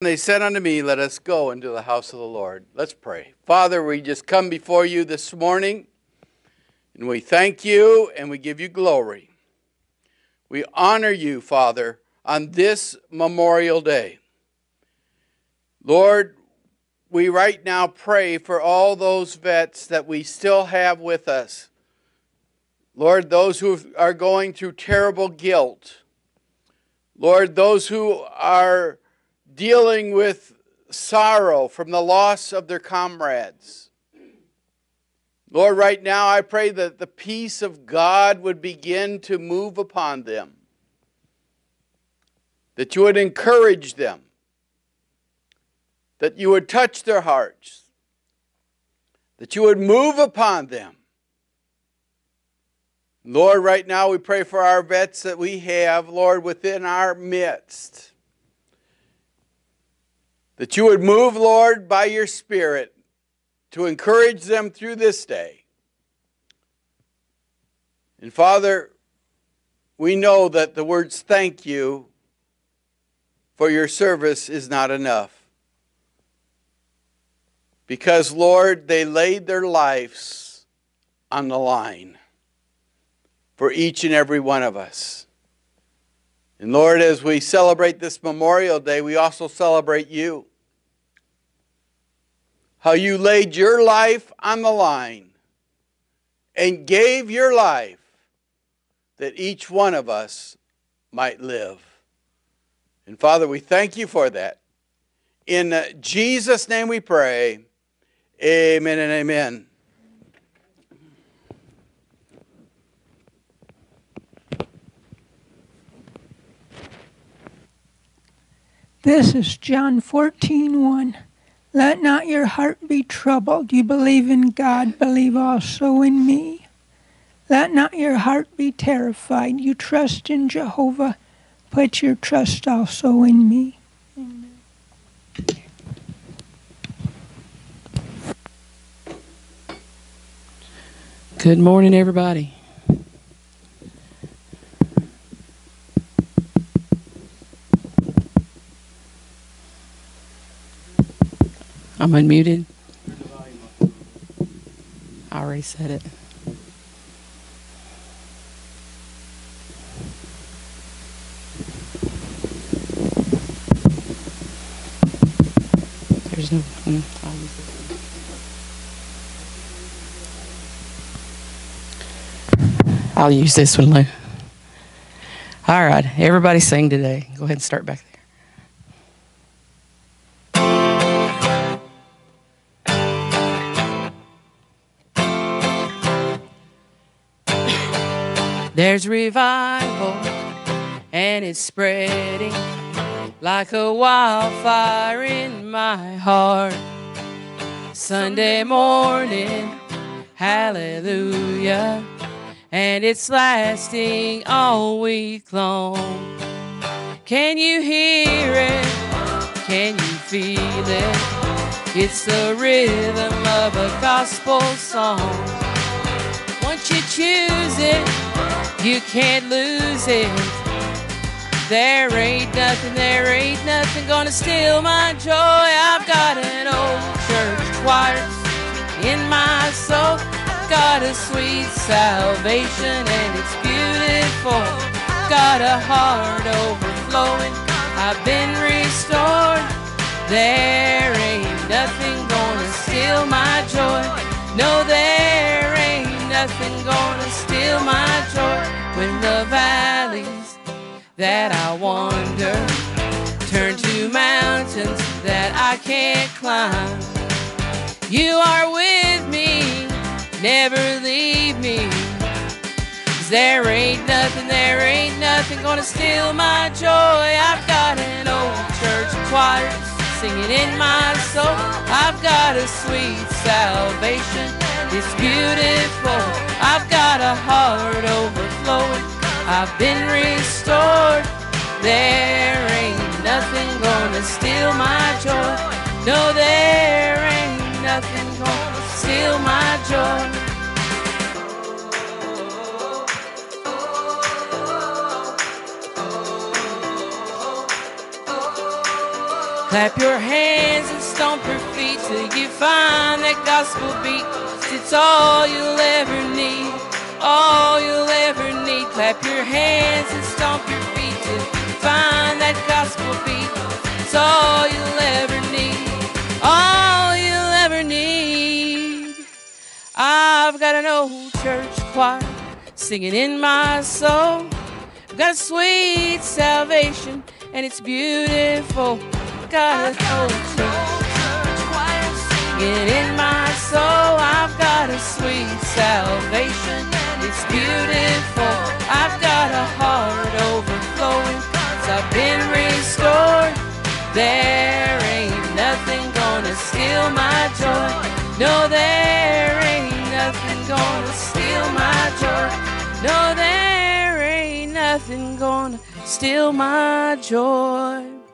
they said unto me, Let us go into the house of the Lord. Let's pray. Father, we just come before you this morning, and we thank you and we give you glory. We honor you, Father, on this Memorial Day. Lord, we right now pray for all those vets that we still have with us. Lord, those who are going through terrible guilt. Lord, those who are dealing with sorrow from the loss of their comrades. Lord, right now I pray that the peace of God would begin to move upon them, that you would encourage them, that you would touch their hearts, that you would move upon them. Lord, right now we pray for our vets that we have, Lord, within our midst. That you would move, Lord, by your Spirit to encourage them through this day. And Father, we know that the words thank you for your service is not enough. Because, Lord, they laid their lives on the line for each and every one of us. And Lord, as we celebrate this Memorial Day, we also celebrate you. How you laid your life on the line and gave your life that each one of us might live. And Father, we thank you for that. In uh, Jesus' name we pray. Amen and amen. This is John 14 1. Let not your heart be troubled. You believe in God, believe also in me. Let not your heart be terrified. You trust in Jehovah, put your trust also in me. Good morning, everybody. I'm unmuted. I already said it. There's no. I'll use this one. I'll use this one, Lou. All right, everybody sing today. Go ahead and start back There's revival and it's spreading like a wildfire in my heart. Sunday morning, hallelujah, and it's lasting all week long. Can you hear it? Can you feel it? It's the rhythm of a gospel song. Choose it, you can't lose it. There ain't nothing, there ain't nothing gonna steal my joy. I've got an old church choir in my soul. Got a sweet salvation and it's beautiful. Got a heart overflowing. I've been restored. There ain't nothing gonna steal my joy. No, there nothing gonna steal my joy when the valleys that I wander turn to mountains that I can't climb. You are with me, never leave me. 'Cause there ain't nothing, there ain't nothing gonna steal my joy. I've got an old church choir singing in my soul. I've got a sweet salvation it's beautiful. I've got a heart overflowing. I've been restored. There ain't nothing gonna steal my joy. No, there ain't nothing gonna steal my joy. Clap your hands and stomp your feet till you find that gospel beat. It's all you'll ever need, all you'll ever need. Clap your hands and stomp your feet till you find that gospel beat. It's all you'll ever need, all you'll ever need. I've got an old church choir singing in my soul. I've got a sweet salvation and it's beautiful. Got a choir singing in my soul. I've got a sweet salvation. It's beautiful. I've got a heart overflowing. So I've been restored. There ain't nothing gonna steal my joy. No, there ain't nothing gonna steal my joy. No, there ain't nothing gonna steal my joy.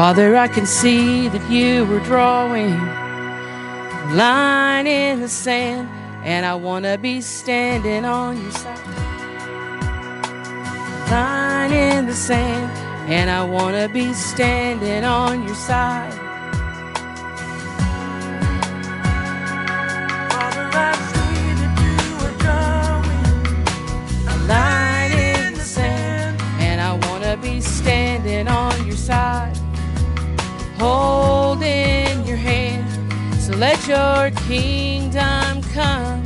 Father, I can see that you were drawing a line in the sand, and I want to be standing on your side. Line in the sand, and I want to be standing on your side. Kingdom come,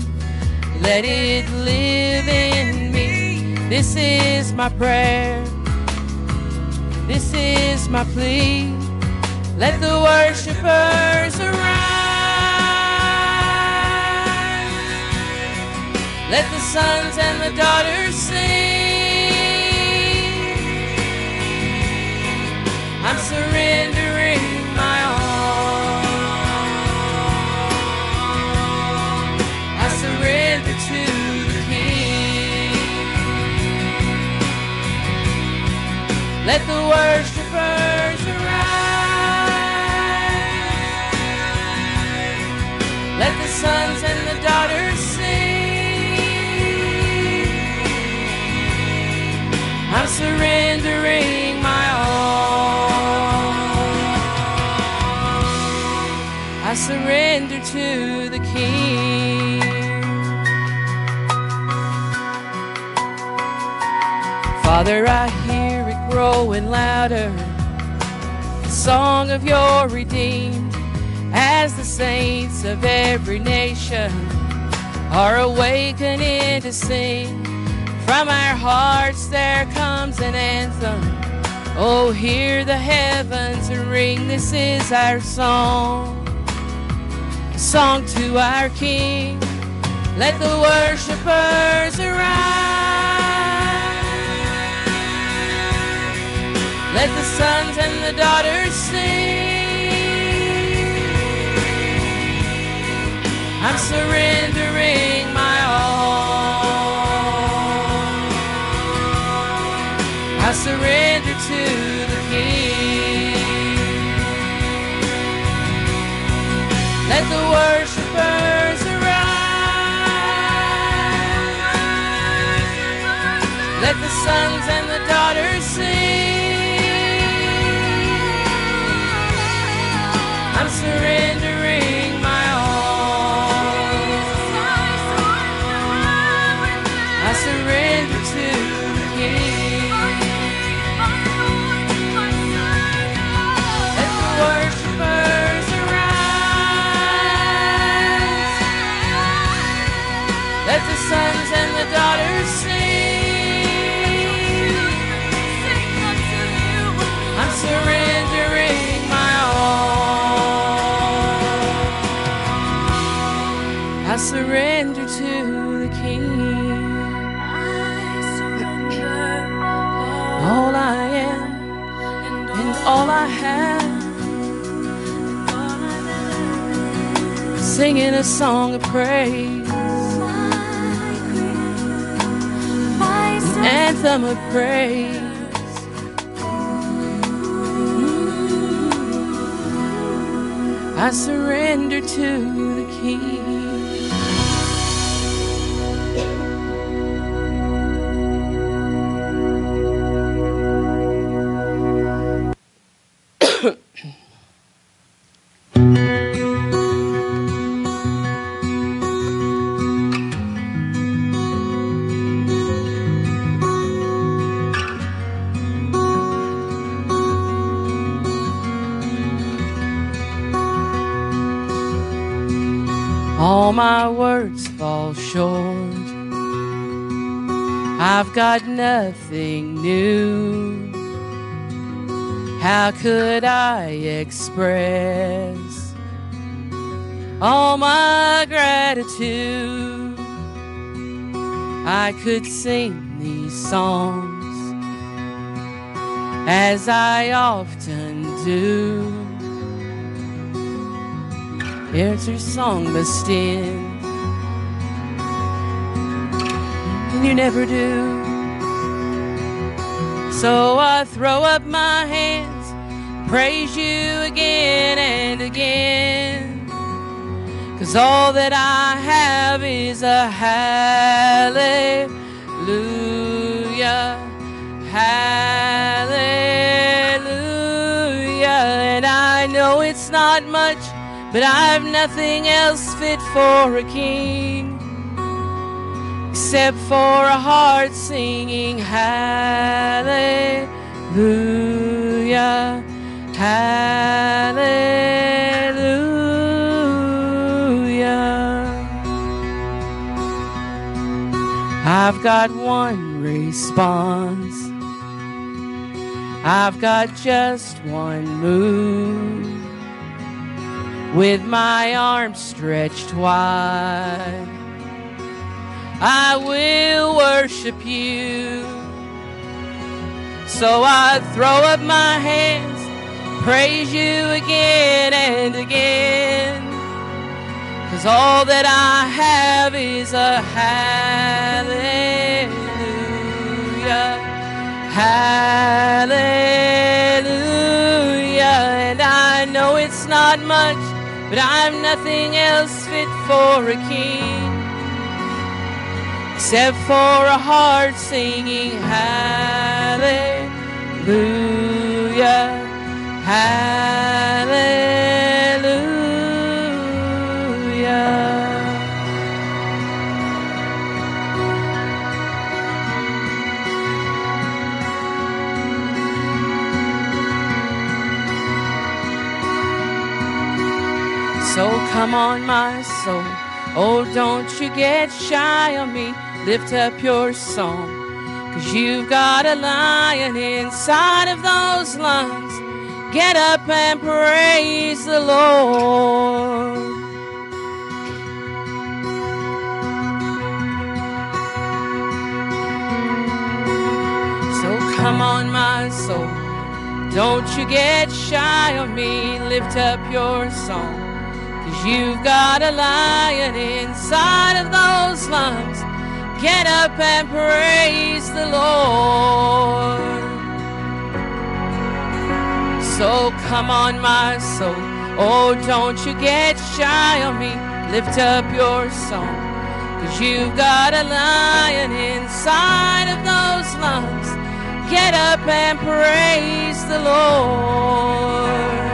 let it live in me. This is my prayer, this is my plea. Let the worshipers arise, let the sons and the daughters Let the worshipers arise. Let the sons and the daughters sing. I'm surrendering my all. I surrender to the King. Father, I growing louder, the song of your redeemed, as the saints of every nation are awakening to sing. From our hearts there comes an anthem. Oh, hear the heavens ring. This is our song. Song to our King. Let the worshipers arise. Let the sons and the daughters sing. I'm surrendering my all. I surrender to the King. Let the worshipers arise. Let the singing a song of praise, an anthem of praise. Mm. I surrender to the King. Nothing new. How could I express all my gratitude? I could sing these songs as I often do. Here's your song must. And you never do. So I throw up my hands, praise you again and again. Cause all that I have is a hallelujah, hallelujah. And I know it's not much but I've nothing else fit for a king except for a heart singing hallelujah, hallelujah. I've got one response. I've got just one move with my arms stretched wide. I will worship you. So I throw up my hands, praise you again and again. Cause all that I have is a hallelujah, hallelujah. And I know it's not much but I'm nothing else fit for a king except for a heart singing hallelujah, hallelujah. So come on, my soul. Oh, don't you get shy of me. Lift up your song. Cause you've got a lion inside of those lungs. Get up and praise the Lord. So come on, my soul. Don't you get shy of me. Lift up your song. Cause you've got a lion inside of those lungs. Get up and praise the Lord. So come on, my soul. Oh, don't you get shy on me. Lift up your song. Cause you've got a lion inside of those lungs. Get up and praise the Lord.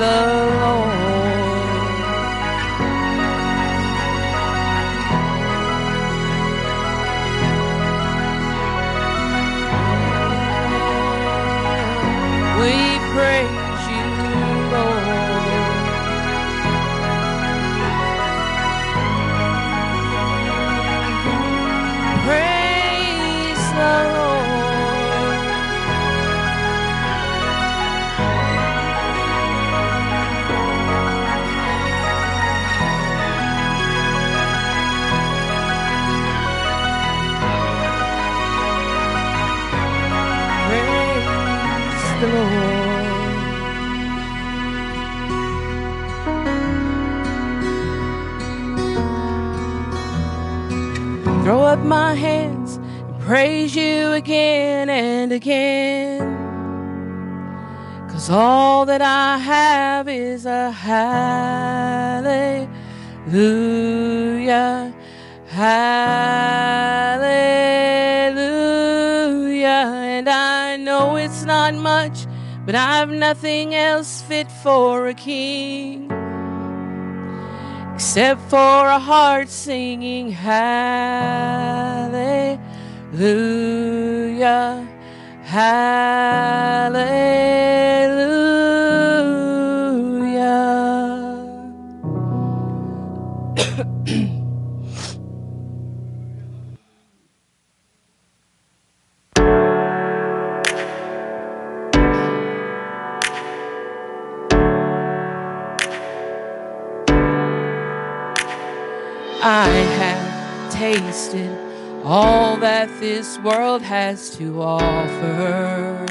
Praise up my hands and praise you again and again. Cause all that I have is a hallelujah, hallelujah. And I know it's not much, but I've nothing else fit for a king except for a heart singing hallelujah hallelujah I have tasted all that this world has to offer.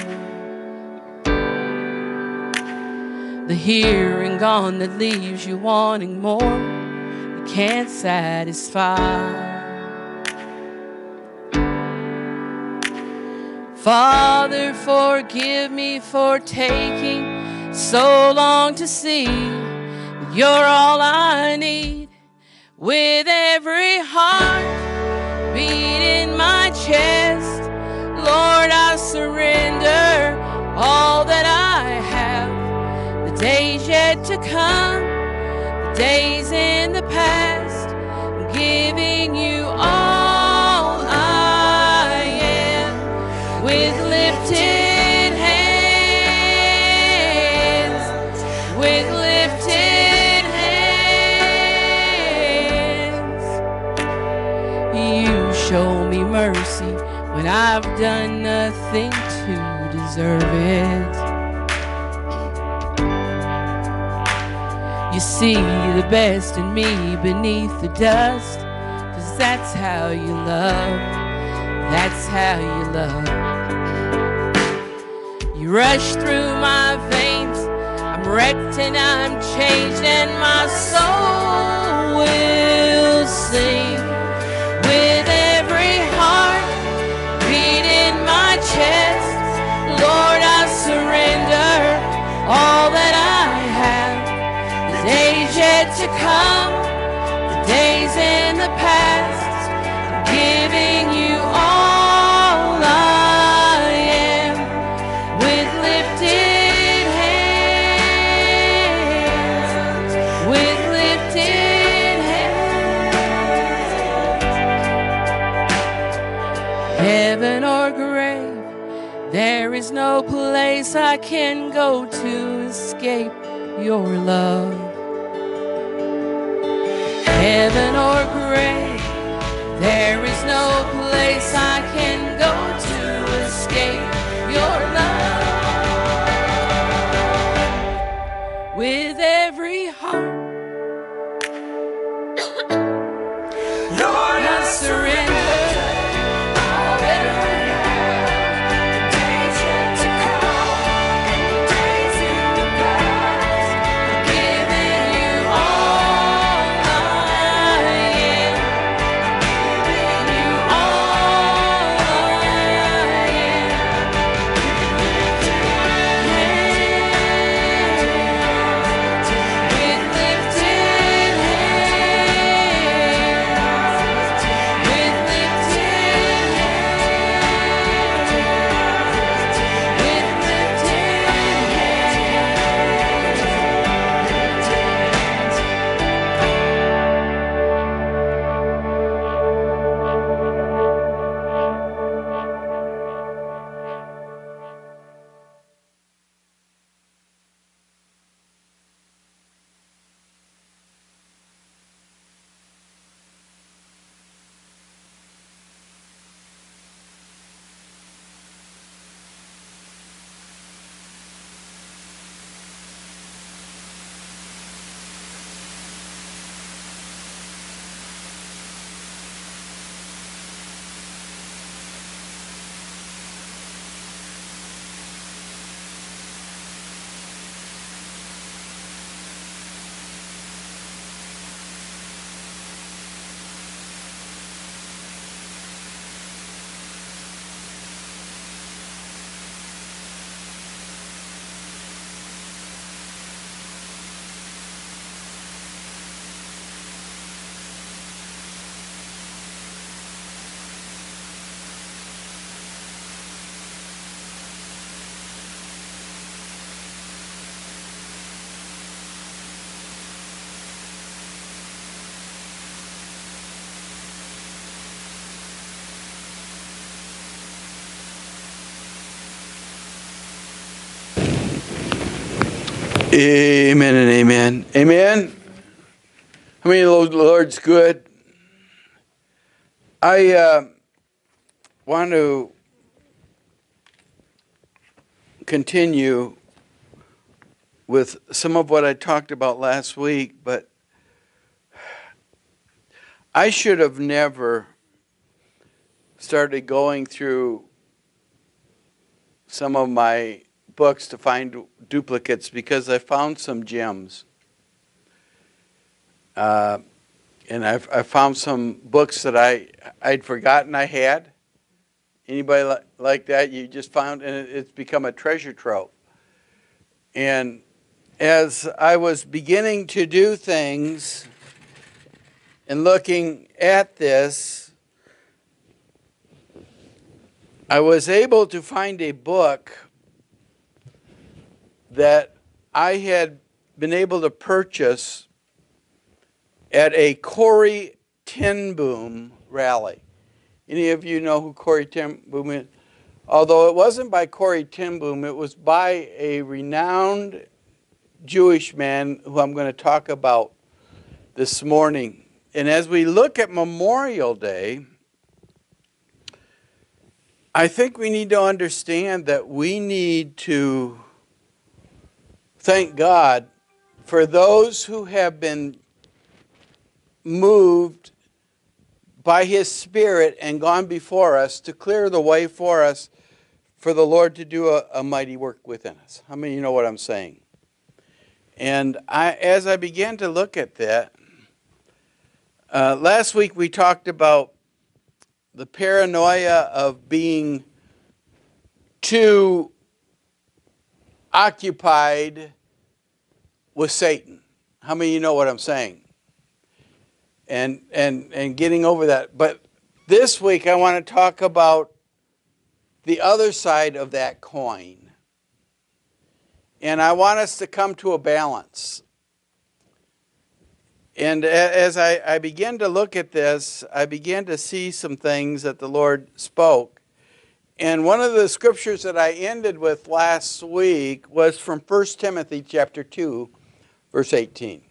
The here and gone that leaves you wanting more, you can't satisfy. Father, forgive me for taking so long to see you're all I need with every heart beat in my chest. Lord, I surrender all that I have. The days yet to come, the days in the past, I'm giving you all I am with lifted hands, with mercy when I've done nothing to deserve it. You see the best in me beneath the dust, cause that's how you love. That's how you love. You rush through my veins. I'm wrecked and I'm changed, and my soul will sing Lord, I surrender all that I have. The days yet to come, the days in the past, I'm giving you there is no place I can go to escape your love. Heaven or grave, there is no place I can go to escape your love. Amen and amen. Amen. I mean, the Lord's good? I uh, want to continue with some of what I talked about last week, but I should have never started going through some of my books to find duplicates because I found some gems. Uh, and I've, I found some books that I, I'd forgotten I had. Anybody li- like that? You just found, and it's become a treasure trove. And as I was beginning to do things and looking at this, I was able to find a book that I had been able to purchase at a Corrie Ten Boom rally. Any of you know who Corrie Ten Boom is? Although it wasn't by Corrie Ten Boom, it was by a renowned Jewish man who I'm going to talk about this morning. And as we look at Memorial Day, I think we need to understand that we need to thank God for those who have been moved by His Spirit and gone before us to clear the way for us for the Lord to do a, a mighty work within us. How many of you know what I'm saying? And I, as I began to look at that, uh, last week we talked about the paranoia of being too occupied with Satan. How many of you know what I'm saying? And and and getting over that. But this week I want to talk about the other side of that coin. And I want us to come to a balance. And as I, I began to look at this, I began to see some things that the Lord spoke. And one of the scriptures that I ended with last week was from 1 Timothy chapter 2, verse 18.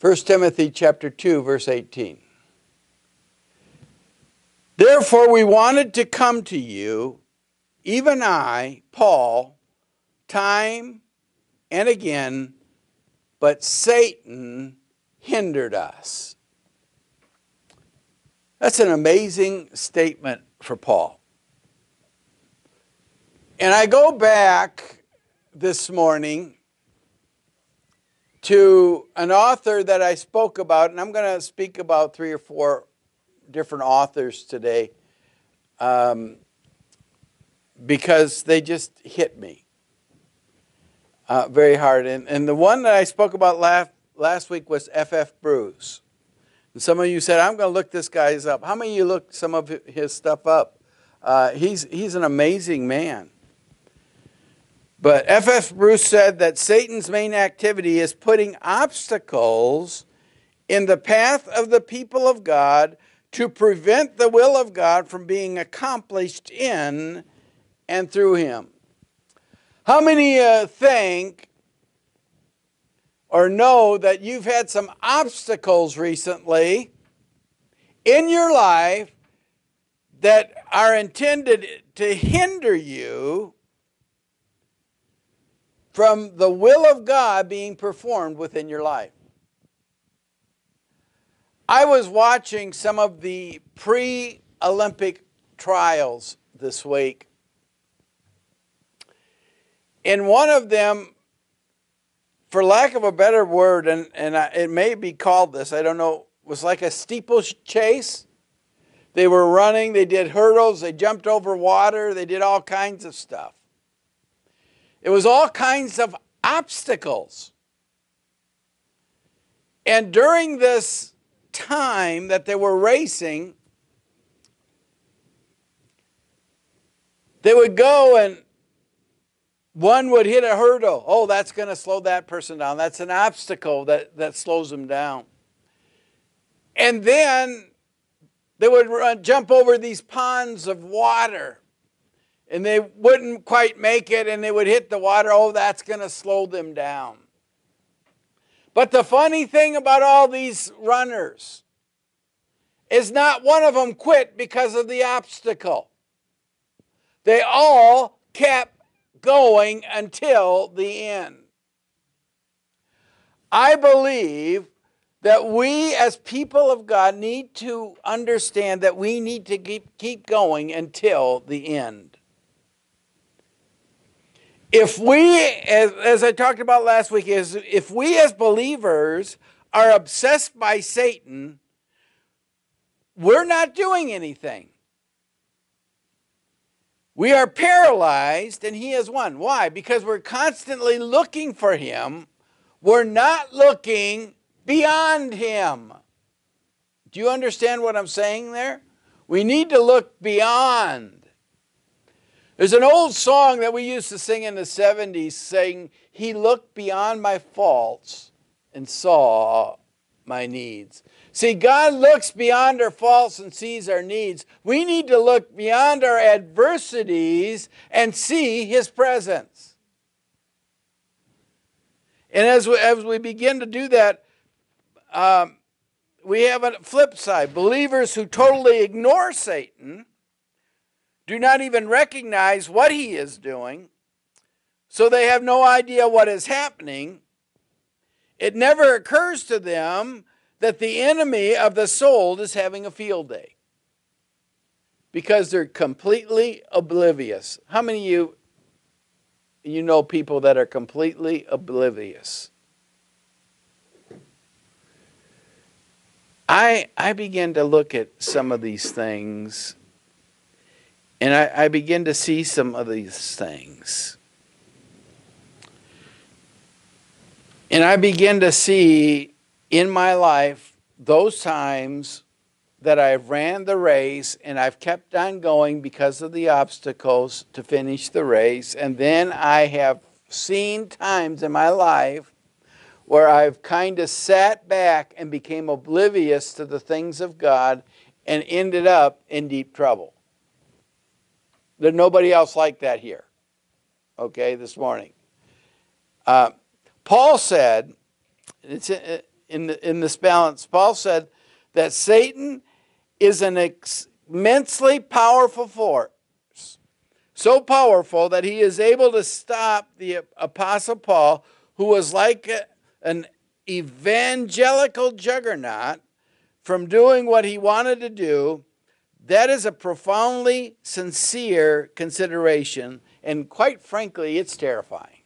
1 Timothy chapter 2, verse 18. Therefore, we wanted to come to you, even I, Paul, time and again, but Satan hindered us. That's an amazing statement for Paul. And I go back this morning to an author that I spoke about, and I'm going to speak about three or four different authors today um, because they just hit me uh, very hard. And, and the one that I spoke about last, last week was F.F. Bruce. And some of you said, I'm going to look this guy's up. How many of you looked some of his stuff up? Uh, he's, he's an amazing man. But F.F. Bruce said that Satan's main activity is putting obstacles in the path of the people of God to prevent the will of God from being accomplished in and through him. How many uh, think or know that you've had some obstacles recently in your life that are intended to hinder you from the will of God being performed within your life? I was watching some of the pre Olympic trials this week. In one of them, for lack of a better word, and, and I, it may be called this, I don't know, was like a steeplechase. They were running, they did hurdles, they jumped over water, they did all kinds of stuff. It was all kinds of obstacles. And during this time that they were racing, they would go and one would hit a hurdle. Oh, that's going to slow that person down. That's an obstacle that, that slows them down. And then they would run, jump over these ponds of water and they wouldn't quite make it and they would hit the water. Oh, that's going to slow them down. But the funny thing about all these runners is not one of them quit because of the obstacle. They all kept going until the end. I believe that we as people of God need to understand that we need to keep, keep going until the end. If we, as, as I talked about last week, is if we as believers are obsessed by Satan, we're not doing anything. We are paralyzed and he has won. Why? Because we're constantly looking for him. We're not looking beyond him. Do you understand what I'm saying there? We need to look beyond. There's an old song that we used to sing in the 70s saying, He looked beyond my faults and saw my needs. See, God looks beyond our faults and sees our needs. We need to look beyond our adversities and see His presence. And as we, as we begin to do that, um, we have a flip side. Believers who totally ignore Satan do not even recognize what he is doing, so they have no idea what is happening. It never occurs to them that the enemy of the soul is having a field day because they're completely oblivious. How many of you you know people that are completely oblivious? I I begin to look at some of these things and I, I begin to see some of these things. And I begin to see in my life those times that I've ran the race and I've kept on going because of the obstacles to finish the race. And then I have seen times in my life where I've kind of sat back and became oblivious to the things of God and ended up in deep trouble. There's nobody else like that here, okay, this morning. Uh, Paul said, it's in, the, in this balance, Paul said that Satan is an immensely powerful force, so powerful that he is able to stop the Apostle Paul, who was like a, an evangelical juggernaut, from doing what he wanted to do. That is a profoundly sincere consideration, and quite frankly, it's terrifying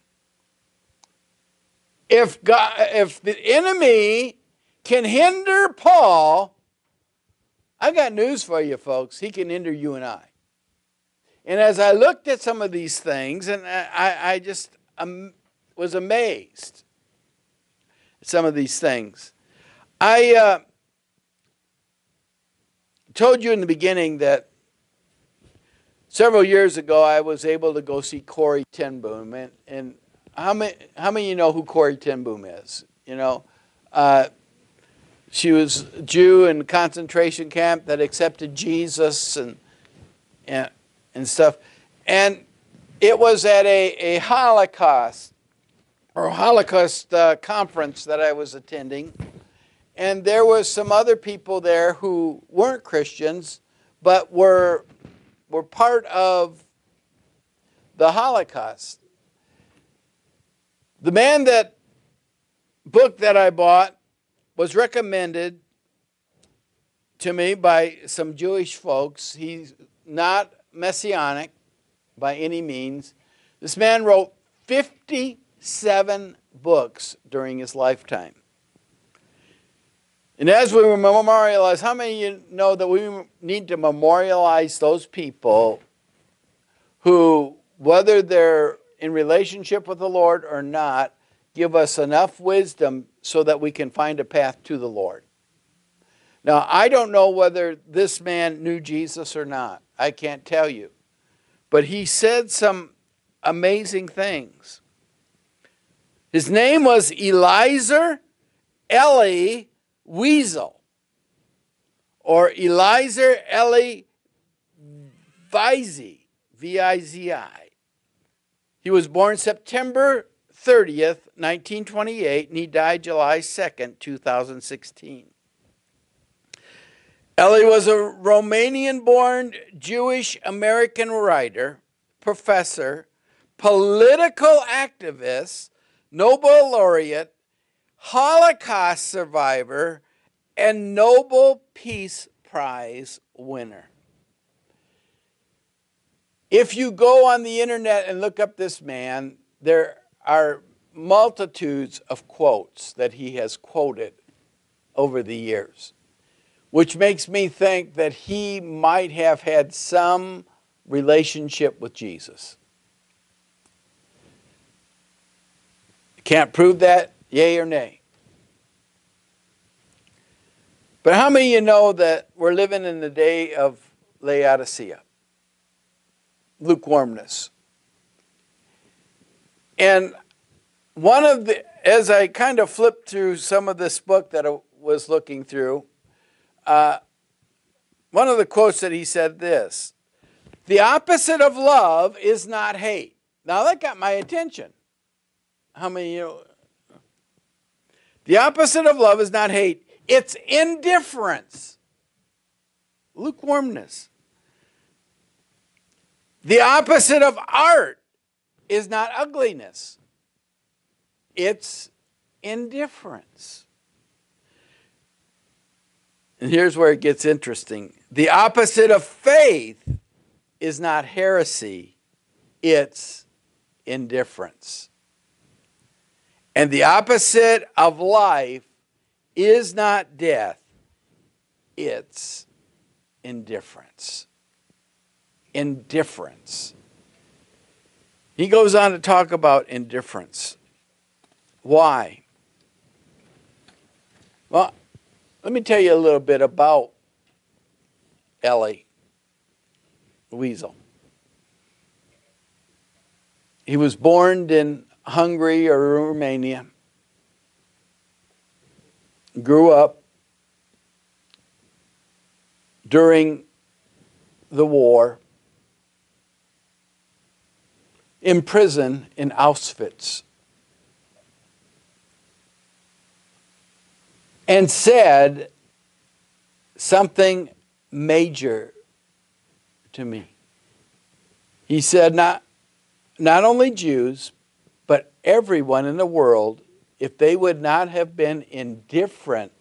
if God, if the enemy can hinder Paul, I've got news for you, folks. He can hinder you and I. And as I looked at some of these things, and I, I just um, was amazed at some of these things. I uh, told you in the beginning that several years ago I was able to go see Corrie ten Boom, and, and how many how many of you know who Corrie ten Boom is? You know, uh, she was a Jew in a concentration camp that accepted Jesus and and, and stuff, and it was at a, a Holocaust or Holocaust uh, conference that I was attending, and there was some other people there who weren't Christians, but were were part of the Holocaust the man that book that I bought was recommended to me by some Jewish folks. He's not messianic by any means. This man wrote 57 books during his lifetime. And as we memorialize, how many of you know that we need to memorialize those people who, whether they're in relationship with the Lord or not, give us enough wisdom so that we can find a path to the Lord. Now, I don't know whether this man knew Jesus or not. I can't tell you. But he said some amazing things. His name was Elizer Elie Wiesel, or Elizer Eli Wiese, V I Z I. He was born September 30th, 1928, and he died July 2nd, 2016. Elie was a Romanian born Jewish American writer, professor, political activist, Nobel laureate, Holocaust survivor, and Nobel Peace Prize winner. If you go on the internet and look up this man, there are multitudes of quotes that he has quoted over the years, which makes me think that he might have had some relationship with Jesus. Can't prove that, yay or nay. But how many of you know that we're living in the day of Laodicea? Lukewarmness. And one of the, as I kind of flipped through some of this book that I was looking through, uh, one of the quotes that he said this The opposite of love is not hate. Now that got my attention. How many you know? The opposite of love is not hate, it's indifference, lukewarmness. The opposite of art is not ugliness, it's indifference. And here's where it gets interesting the opposite of faith is not heresy, it's indifference. And the opposite of life is not death, it's indifference. Indifference. He goes on to talk about indifference. Why? Well, let me tell you a little bit about Elie Wiesel. He was born in Hungary or Romania grew up during the war in prison in Auschwitz and said something major to me. He said, not, not only Jews, but everyone in the world if they would not have been indifferent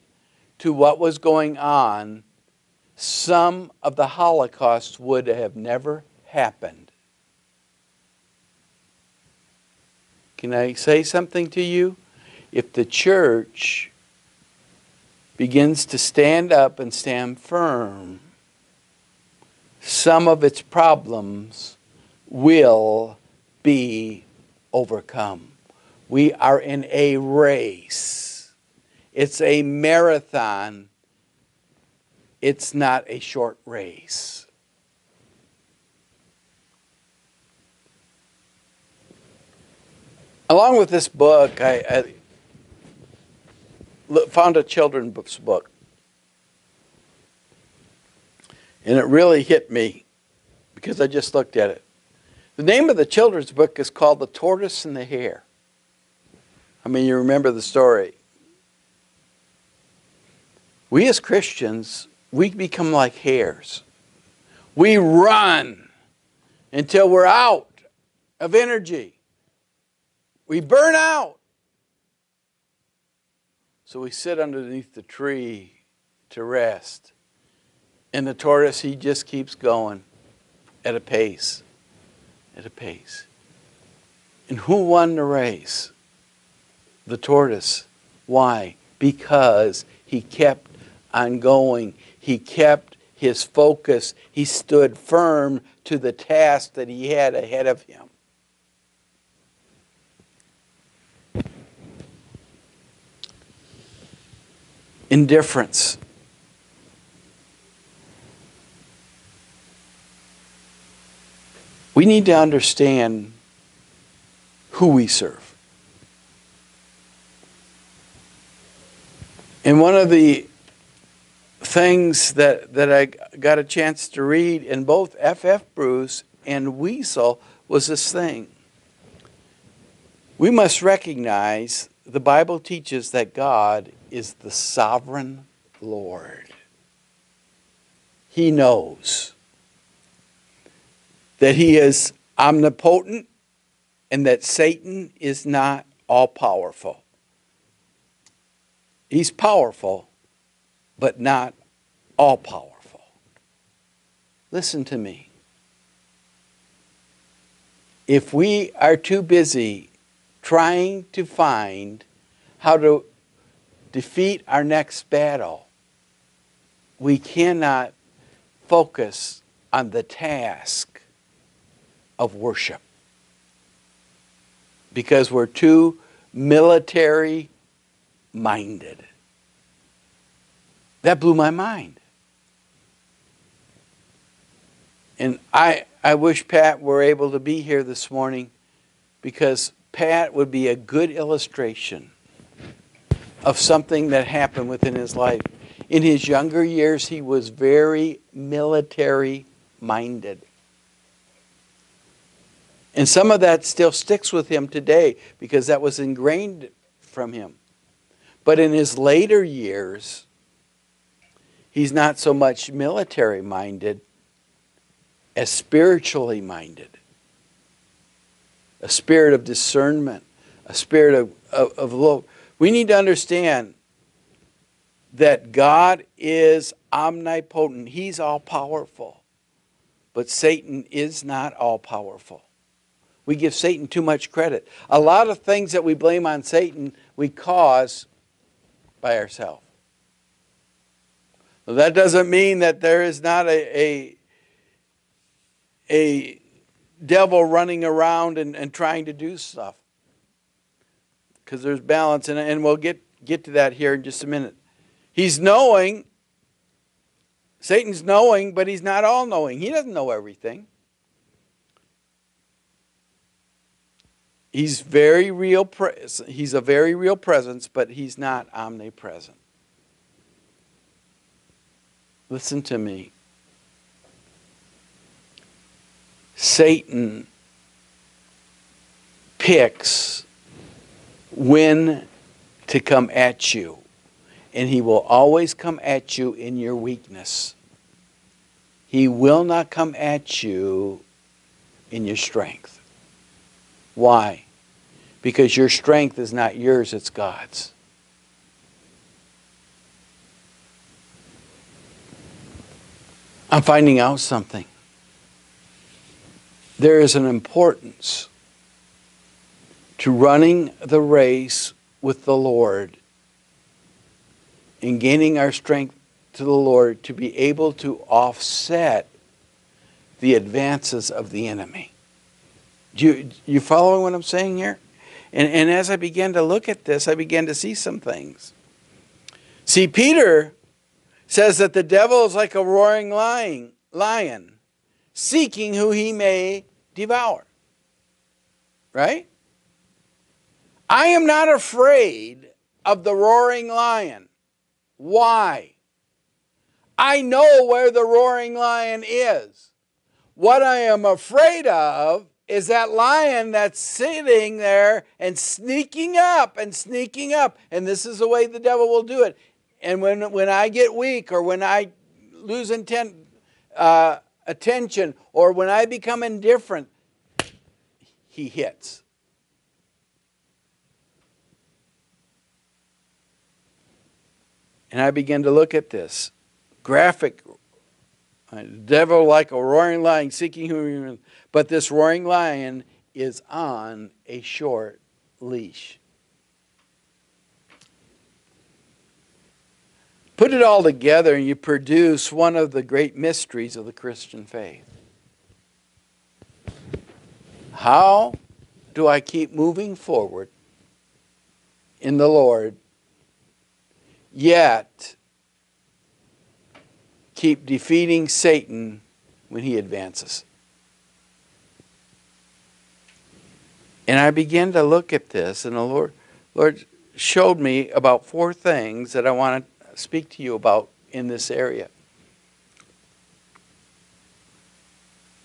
to what was going on, some of the Holocaust would have never happened. Can I say something to you? If the church begins to stand up and stand firm, some of its problems will be overcome. We are in a race. It's a marathon. It's not a short race. Along with this book, I, I found a children's book. And it really hit me because I just looked at it. The name of the children's book is called The Tortoise and the Hare. I mean, you remember the story. We as Christians, we become like hares. We run until we're out of energy. We burn out. So we sit underneath the tree to rest. And the tortoise, he just keeps going at a pace, at a pace. And who won the race? the tortoise. Why? Because he kept on going. He kept his focus. He stood firm to the task that he had ahead of him. Indifference. We need to understand who we serve. And one of the things that, that I got a chance to read in both F.F. Bruce and Wiesel was this thing. We must recognize the Bible teaches that God is the sovereign Lord. He knows that He is omnipotent and that Satan is not all powerful. He's powerful, but not all powerful. Listen to me. If we are too busy trying to find how to defeat our next battle, we cannot focus on the task of worship because we're too military minded. That blew my mind. And I, I wish Pat were able to be here this morning because Pat would be a good illustration of something that happened within his life. In his younger years, he was very military minded. And some of that still sticks with him today because that was ingrained from him. But in his later years, he's not so much military minded as spiritually minded a spirit of discernment, a spirit of, of, of love. We need to understand that God is omnipotent, He's all powerful. But Satan is not all powerful. We give Satan too much credit. A lot of things that we blame on Satan, we cause by ourselves. Well, that doesn't mean that there is not a, a, a devil running around and, and trying to do stuff. Because there's balance, and, and we'll get, get to that here in just a minute. He's knowing, Satan's knowing, but he's not all knowing. He doesn't know everything. He's very real. He's a very real presence, but he's not omnipresent. Listen to me. Satan picks when to come at you, and he will always come at you in your weakness. He will not come at you in your strength. Why? Because your strength is not yours, it's God's. I'm finding out something there is an importance to running the race with the Lord and gaining our strength to the Lord to be able to offset the advances of the enemy. Do you, you following what I'm saying here? And, and as I began to look at this, I began to see some things. See, Peter says that the devil is like a roaring lion, lion seeking who he may devour. Right? I am not afraid of the roaring lion. Why? I know where the roaring lion is. What I am afraid of is that lion that's sitting there and sneaking up and sneaking up. And this is the way the devil will do it. And when, when I get weak or when I lose intent, uh, attention or when I become indifferent, he hits. And I began to look at this graphic uh, devil like a roaring lion seeking whom but this roaring lion is on a short leash. Put it all together and you produce one of the great mysteries of the Christian faith. How do I keep moving forward in the Lord, yet keep defeating Satan when he advances? And I began to look at this, and the Lord, Lord showed me about four things that I want to speak to you about in this area.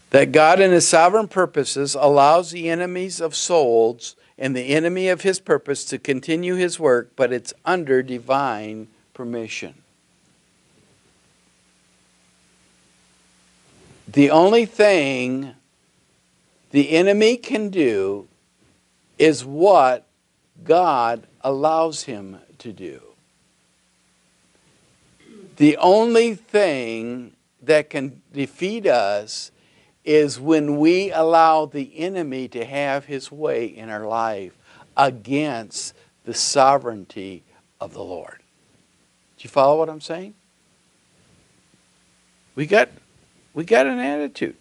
That God, in His sovereign purposes, allows the enemies of souls and the enemy of His purpose to continue His work, but it's under divine permission. The only thing the enemy can do is what God allows him to do. The only thing that can defeat us is when we allow the enemy to have his way in our life against the sovereignty of the Lord. Do you follow what I'm saying? We got we got an attitude.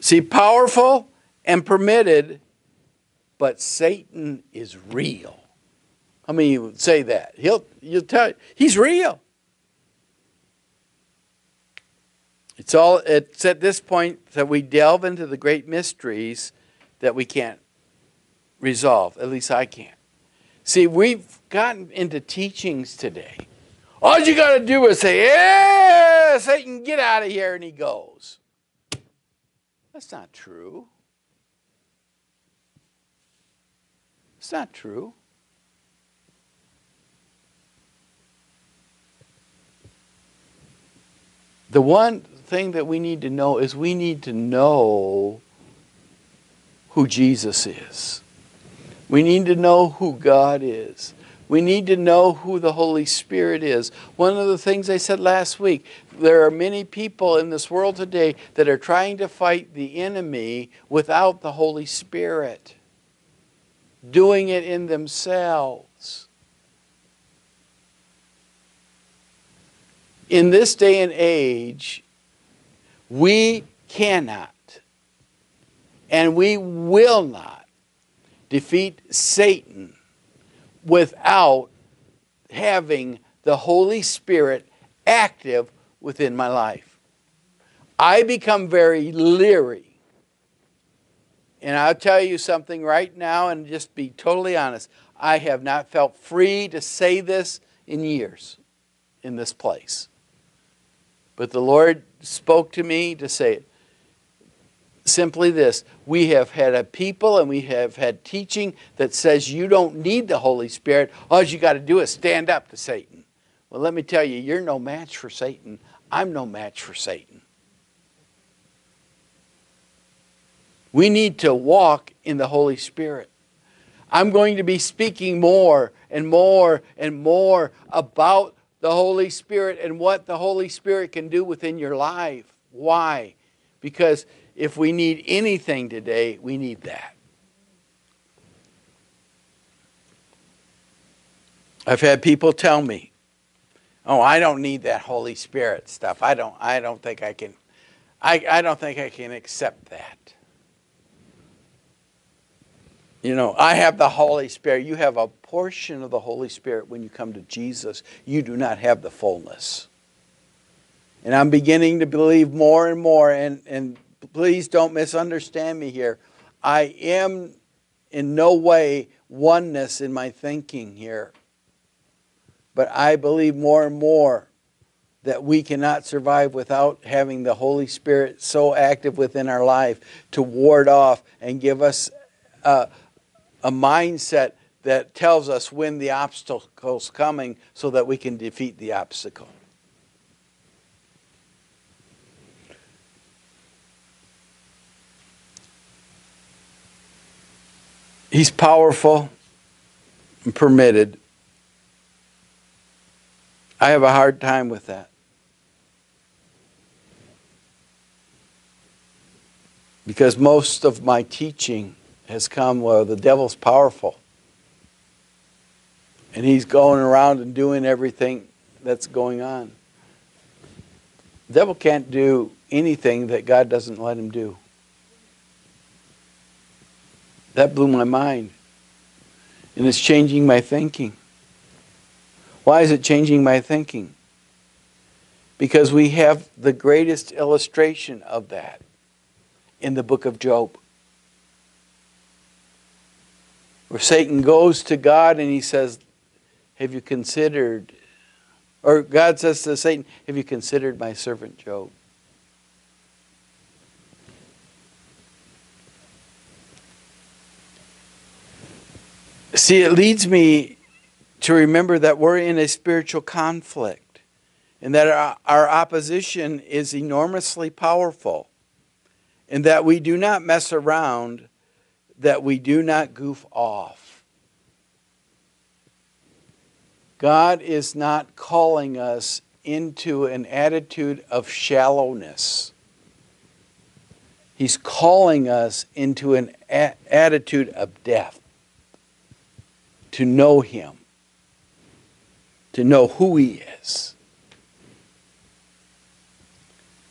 See, powerful and permitted, but Satan is real. How many you would say that? He'll you'll tell you he's real. It's all it's at this point that we delve into the great mysteries that we can't resolve. At least I can't. See, we've gotten into teachings today. All you got to do is say, Yeah, Satan, get out of here, and he goes. That's not true. It's not true. The one thing that we need to know is we need to know who Jesus is. We need to know who God is. We need to know who the Holy Spirit is. One of the things I said last week there are many people in this world today that are trying to fight the enemy without the Holy Spirit, doing it in themselves. In this day and age, we cannot and we will not defeat Satan without having the Holy Spirit active within my life. I become very leery. And I'll tell you something right now and just be totally honest. I have not felt free to say this in years in this place. But the Lord spoke to me to say it simply this we have had a people and we have had teaching that says you don't need the Holy Spirit. All you got to do is stand up to Satan. Well, let me tell you, you're no match for Satan. I'm no match for Satan. We need to walk in the Holy Spirit. I'm going to be speaking more and more and more about the Holy Spirit and what the Holy Spirit can do within your life. Why? Because if we need anything today, we need that. I've had people tell me, "Oh, I don't need that Holy Spirit stuff. I don't I don't think I can I, I don't think I can accept that." You know, I have the Holy Spirit. You have a portion of the Holy Spirit when you come to Jesus. You do not have the fullness. And I'm beginning to believe more and more and and please don't misunderstand me here. I am in no way oneness in my thinking here. But I believe more and more that we cannot survive without having the Holy Spirit so active within our life to ward off and give us a, a mindset that tells us when the obstacle's coming so that we can defeat the obstacle. He's powerful and permitted. I have a hard time with that. Because most of my teaching has come where the devil's powerful. And he's going around and doing everything that's going on. The devil can't do anything that God doesn't let him do. That blew my mind. And it's changing my thinking. Why is it changing my thinking? Because we have the greatest illustration of that in the book of Job where Satan goes to God and he says, Have you considered, or God says to Satan, Have you considered my servant Job? See, it leads me to remember that we're in a spiritual conflict and that our, our opposition is enormously powerful and that we do not mess around that we do not goof off. God is not calling us into an attitude of shallowness. He's calling us into an a- attitude of depth to know Him, to know who He is.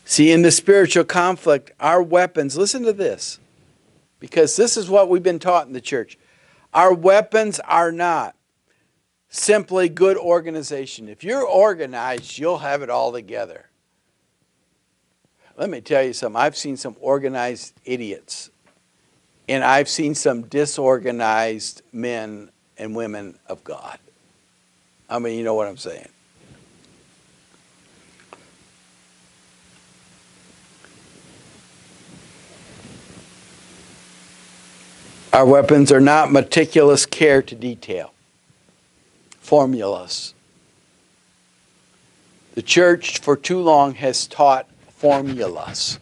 See, in the spiritual conflict, our weapons, listen to this, because this is what we've been taught in the church. Our weapons are not simply good organization. If you're organized, you'll have it all together. Let me tell you something. I've seen some organized idiots, and I've seen some disorganized men and women of God. I mean, you know what I'm saying. Our weapons are not meticulous care to detail, formulas. The church for too long has taught formulas.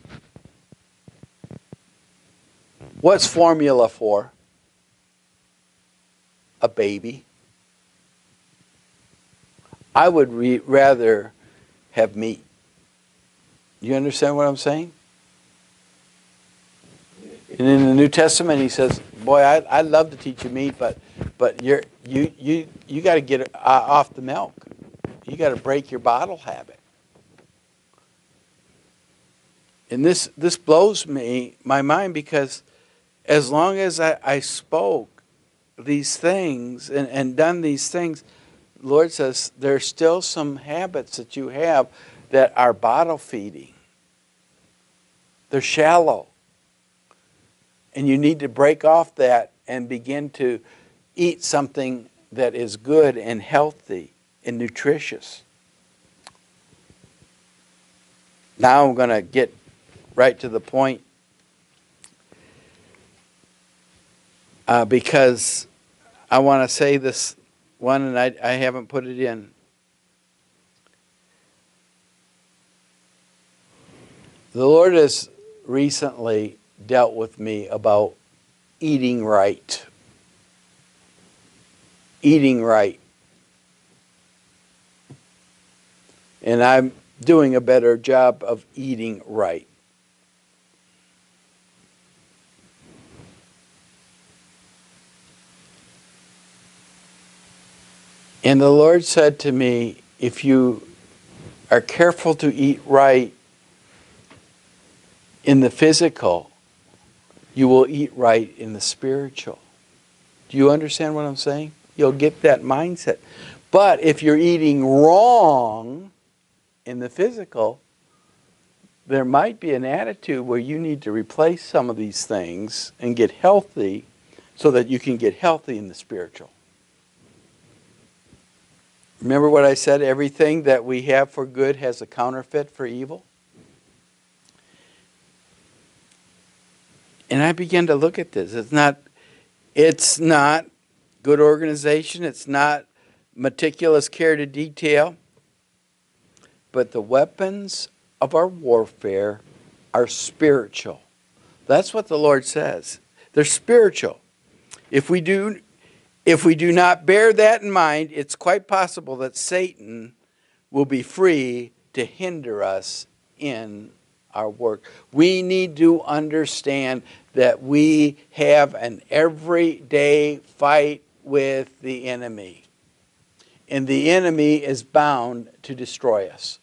What's formula for? A baby. I would rather have meat. You understand what I'm saying? And in the New Testament, he says, "Boy, I, I'd love to teach you meat, but but you're you you you got to get uh, off the milk. You got to break your bottle habit." And this this blows me my mind because as long as I, I spoke these things and, and done these things, Lord says there's still some habits that you have that are bottle feeding. They're shallow. And you need to break off that and begin to eat something that is good and healthy and nutritious. Now I'm going to get right to the point uh, because I want to say this one and I, I haven't put it in. The Lord has recently dealt with me about eating right. Eating right. And I'm doing a better job of eating right. And the Lord said to me, if you are careful to eat right in the physical, you will eat right in the spiritual. Do you understand what I'm saying? You'll get that mindset. But if you're eating wrong in the physical, there might be an attitude where you need to replace some of these things and get healthy so that you can get healthy in the spiritual. Remember what I said? Everything that we have for good has a counterfeit for evil? And I began to look at this. It's not it's not good organization, it's not meticulous care to detail, but the weapons of our warfare are spiritual. That's what the Lord says. They're spiritual. If we do if we do not bear that in mind, it's quite possible that Satan will be free to hinder us in our work. We need to understand that we have an everyday fight with the enemy. And the enemy is bound to destroy us.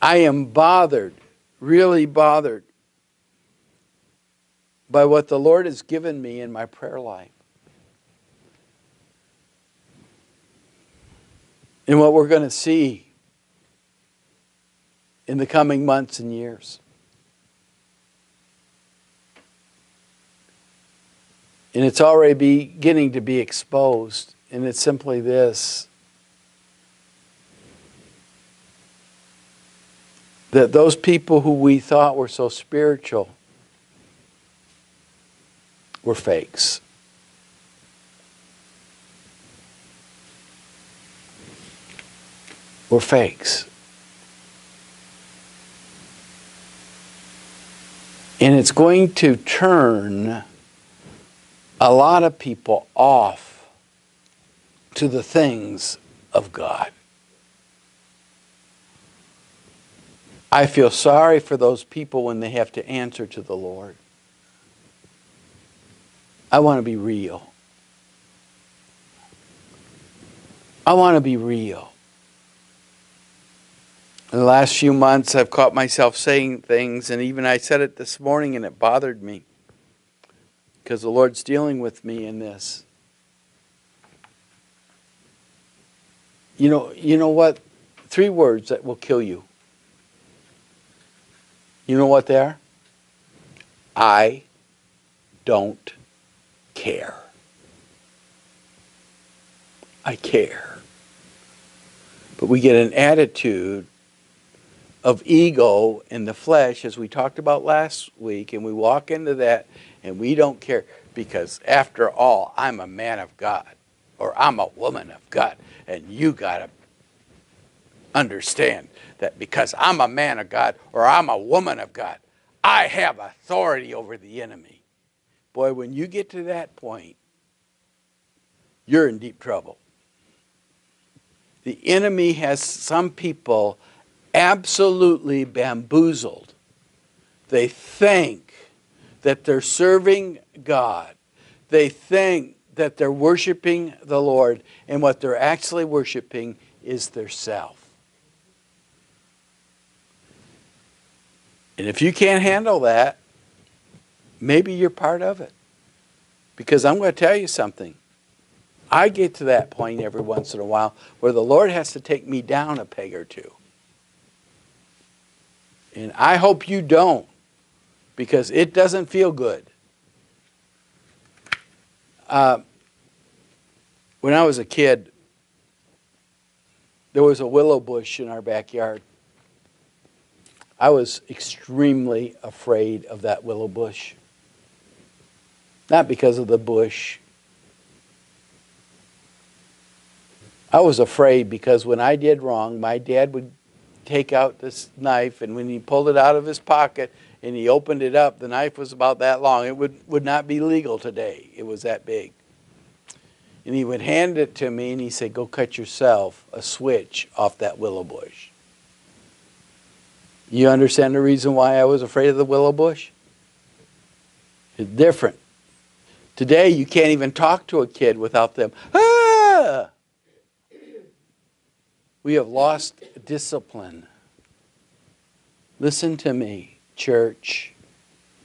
I am bothered, really bothered, by what the Lord has given me in my prayer life. And what we're going to see in the coming months and years. And it's already beginning to be exposed, and it's simply this that those people who we thought were so spiritual We're fakes. We're fakes. And it's going to turn a lot of people off to the things of God. I feel sorry for those people when they have to answer to the Lord. I want to be real. I want to be real. In the last few months, I've caught myself saying things, and even I said it this morning, and it bothered me because the Lord's dealing with me in this. You know, you know what? Three words that will kill you. You know what they are? I don't care. I care. But we get an attitude of ego in the flesh, as we talked about last week, and we walk into that and we don't care because, after all, I'm a man of God or I'm a woman of God, and you got to understand that because I'm a man of God or I'm a woman of God, I have authority over the enemy. Boy, when you get to that point, you're in deep trouble. The enemy has some people absolutely bamboozled. They think that they're serving God. They think that they're worshiping the Lord, and what they're actually worshiping is their self. And if you can't handle that, maybe you're part of it. Because I'm going to tell you something. I get to that point every once in a while where the Lord has to take me down a peg or two. And I hope you don't because it doesn't feel good. Uh, when I was a kid, there was a willow bush in our backyard. I was extremely afraid of that willow bush. Not because of the bush. I was afraid because when I did wrong, my dad would take out this knife, and when he pulled it out of his pocket and he opened it up, the knife was about that long. It would, would not be legal today, it was that big. And he would hand it to me and he said, Go cut yourself a switch off that willow bush. You understand the reason why I was afraid of the willow bush? It's different. Today, you can't even talk to a kid without them. Ah! We have lost discipline. Listen to me, church.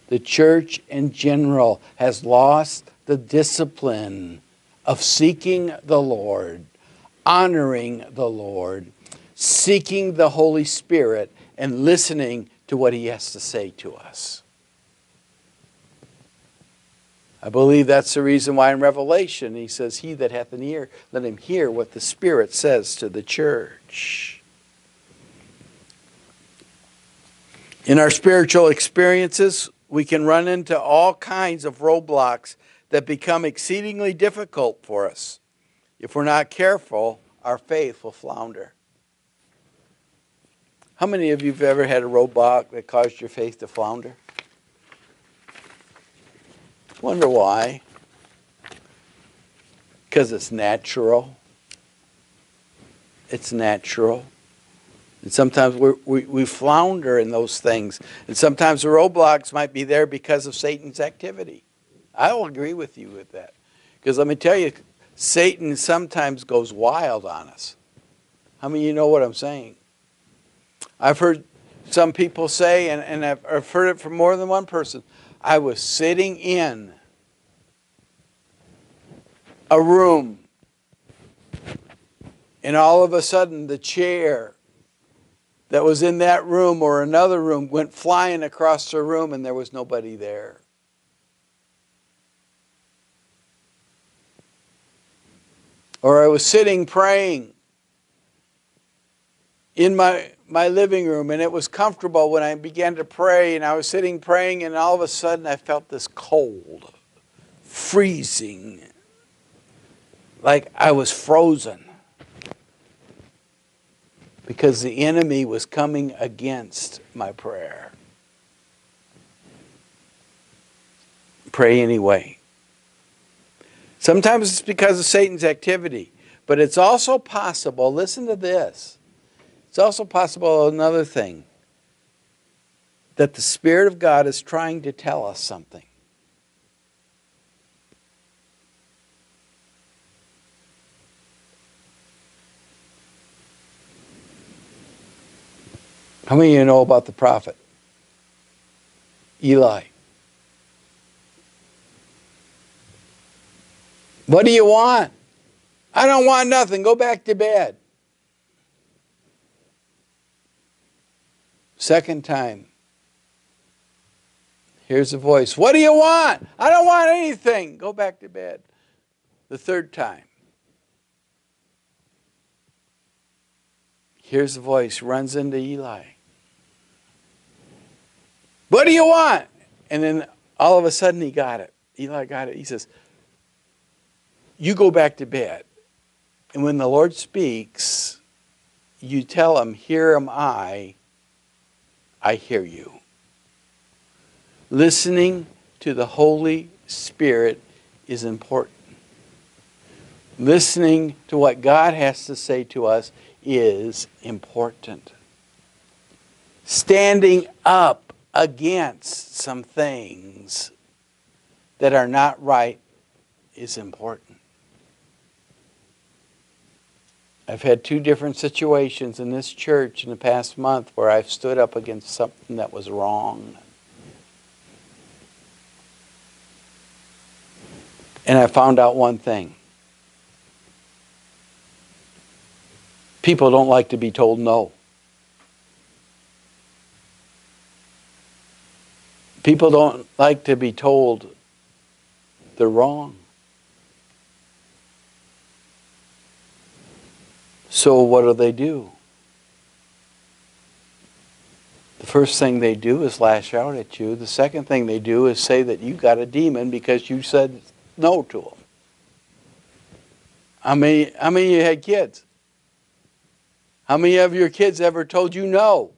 The church in general has lost the discipline of seeking the Lord, honoring the Lord, seeking the Holy Spirit, and listening to what He has to say to us. I believe that's the reason why in Revelation he says, He that hath an ear, let him hear what the Spirit says to the church. In our spiritual experiences, we can run into all kinds of roadblocks that become exceedingly difficult for us. If we're not careful, our faith will flounder. How many of you have ever had a roadblock that caused your faith to flounder? Wonder why? Because it's natural. It's natural. And sometimes we we, flounder in those things. And sometimes the roadblocks might be there because of Satan's activity. I will agree with you with that. Because let me tell you, Satan sometimes goes wild on us. How many of you know what I'm saying? I've heard some people say, and, and I've, I've heard it from more than one person, I was sitting in a room, and all of a sudden the chair that was in that room or another room went flying across the room, and there was nobody there. Or I was sitting praying in my my living room and it was comfortable when I began to pray and I was sitting praying and all of a sudden I felt this cold freezing, like I was frozen because the enemy was coming against my prayer. Pray anyway. Sometimes it's because of Satan's activity, but it's also possible, listen to this. It's also possible another thing that the Spirit of God is trying to tell us something. How many of you know about the prophet? Eli. What do you want? I don't want nothing. Go back to bed. Second time. Here's a voice. What do you want? I don't want anything. Go back to bed. The third time. Here's a voice. Runs into Eli. What do you want? And then all of a sudden he got it. Eli got it. He says, You go back to bed. And when the Lord speaks, you tell him, Here am I. I hear you. Listening to the Holy Spirit is important. Listening to what God has to say to us is important. Standing up against some things that are not right is important. I've had two different situations in this church in the past month where I've stood up against something that was wrong. And I found out one thing people don't like to be told no. People don't like to be told they're wrong. So, what do they do? The first thing they do is lash out at you. The second thing they do is say that you got a demon because you said no to them. How many, how many of you had kids? How many of your kids ever told you no?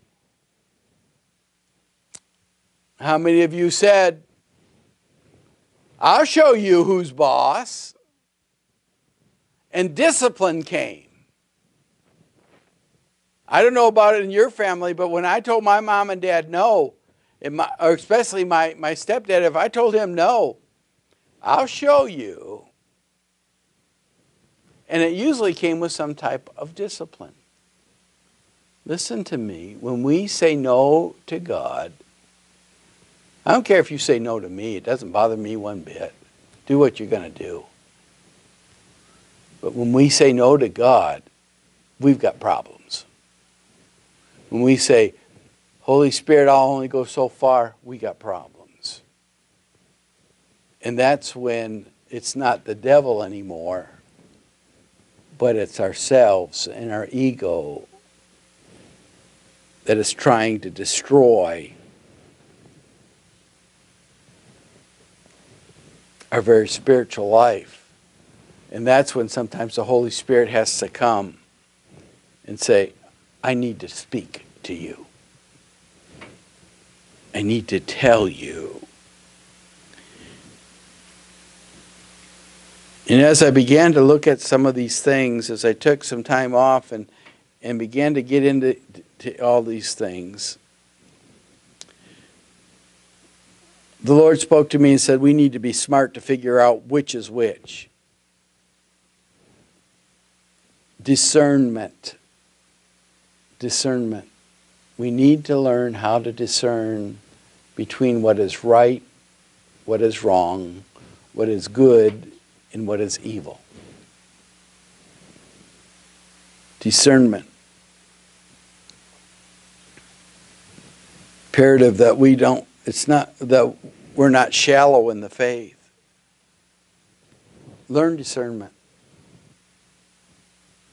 How many of you said, I'll show you who's boss? And discipline came. I don't know about it in your family, but when I told my mom and dad no, my, or especially my, my stepdad, if I told him no, I'll show you. And it usually came with some type of discipline. Listen to me. When we say no to God, I don't care if you say no to me, it doesn't bother me one bit. Do what you're going to do. But when we say no to God, we've got problems. When we say, Holy Spirit, I'll only go so far, we got problems. And that's when it's not the devil anymore, but it's ourselves and our ego that is trying to destroy our very spiritual life. And that's when sometimes the Holy Spirit has to come and say, I need to speak to you. I need to tell you. And as I began to look at some of these things, as I took some time off and, and began to get into to all these things, the Lord spoke to me and said, We need to be smart to figure out which is which. Discernment. Discernment. We need to learn how to discern between what is right, what is wrong, what is good, and what is evil. Discernment. Imperative that we don't, it's not that we're not shallow in the faith. Learn discernment.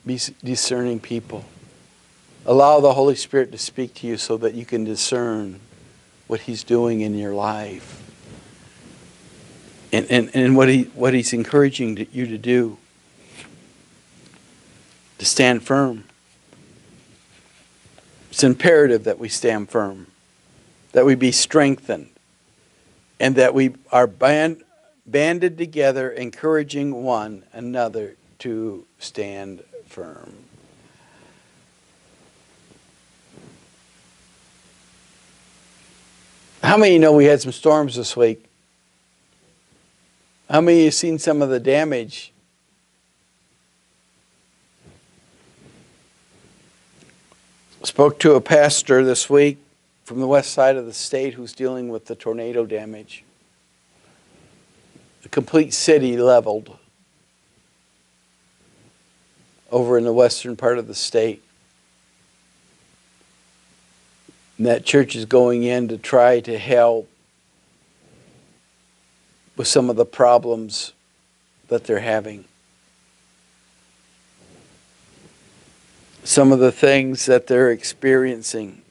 Be discerning people. Allow the Holy Spirit to speak to you so that you can discern what He's doing in your life. And, and, and what, he, what he's encouraging you to do, to stand firm. It's imperative that we stand firm, that we be strengthened, and that we are band, banded together, encouraging one another to stand firm. How many know we had some storms this week? How many you seen some of the damage? Spoke to a pastor this week from the west side of the state who's dealing with the tornado damage. A complete city leveled over in the western part of the state. And that church is going in to try to help with some of the problems that they're having. Some of the things that they're experiencing.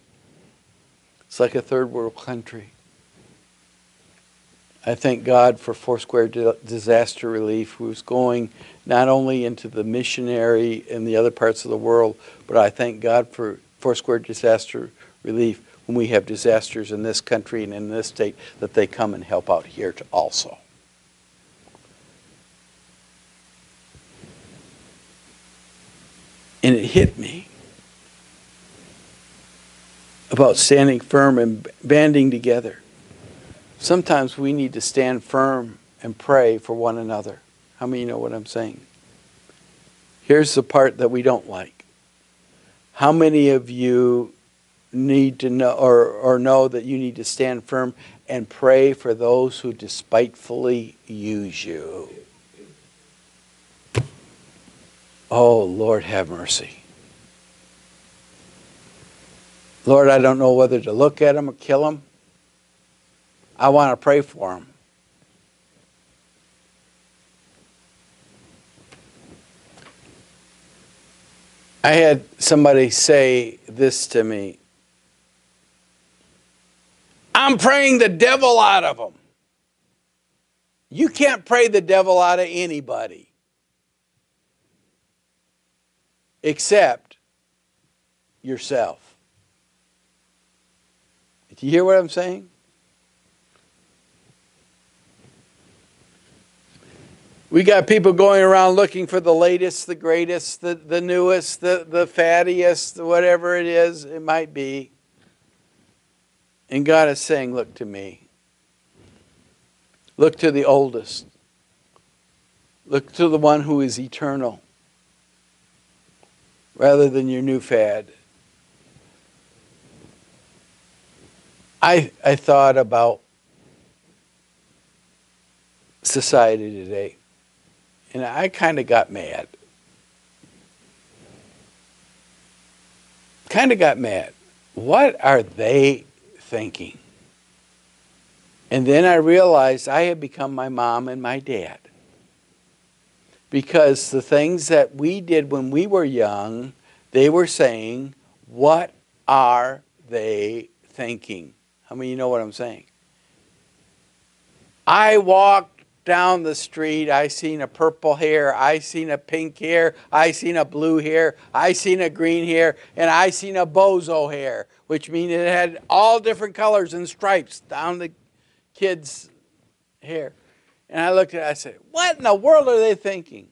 It's like a third world country. I thank God for Foursquare Disaster Relief, who's going not only into the missionary in the other parts of the world, but I thank God for Foursquare Disaster Relief when we have disasters in this country and in this state that they come and help out here to also. And it hit me about standing firm and banding together. Sometimes we need to stand firm and pray for one another. How many know what I'm saying? Here's the part that we don't like. How many of you need to know or, or know that you need to stand firm and pray for those who despitefully use you. Oh, Lord, have mercy. Lord, I don't know whether to look at them or kill them. I want to pray for them. I had somebody say this to me I'm praying the devil out of them. You can't pray the devil out of anybody except yourself. Do you hear what I'm saying? We got people going around looking for the latest, the greatest, the, the newest, the, the fattiest, whatever it is it might be. And God is saying, Look to me. Look to the oldest. Look to the one who is eternal rather than your new fad. I, I thought about society today, and I kind of got mad. Kind of got mad. What are they thinking. And then I realized I had become my mom and my dad. Because the things that we did when we were young, they were saying, What are they thinking? How mean, you know what I'm saying? I walked down the street, I seen a purple hair, I seen a pink hair, I seen a blue hair, I seen a green hair, and I seen a bozo hair, which means it had all different colors and stripes down the kid's hair. And I looked at it, I said, What in the world are they thinking?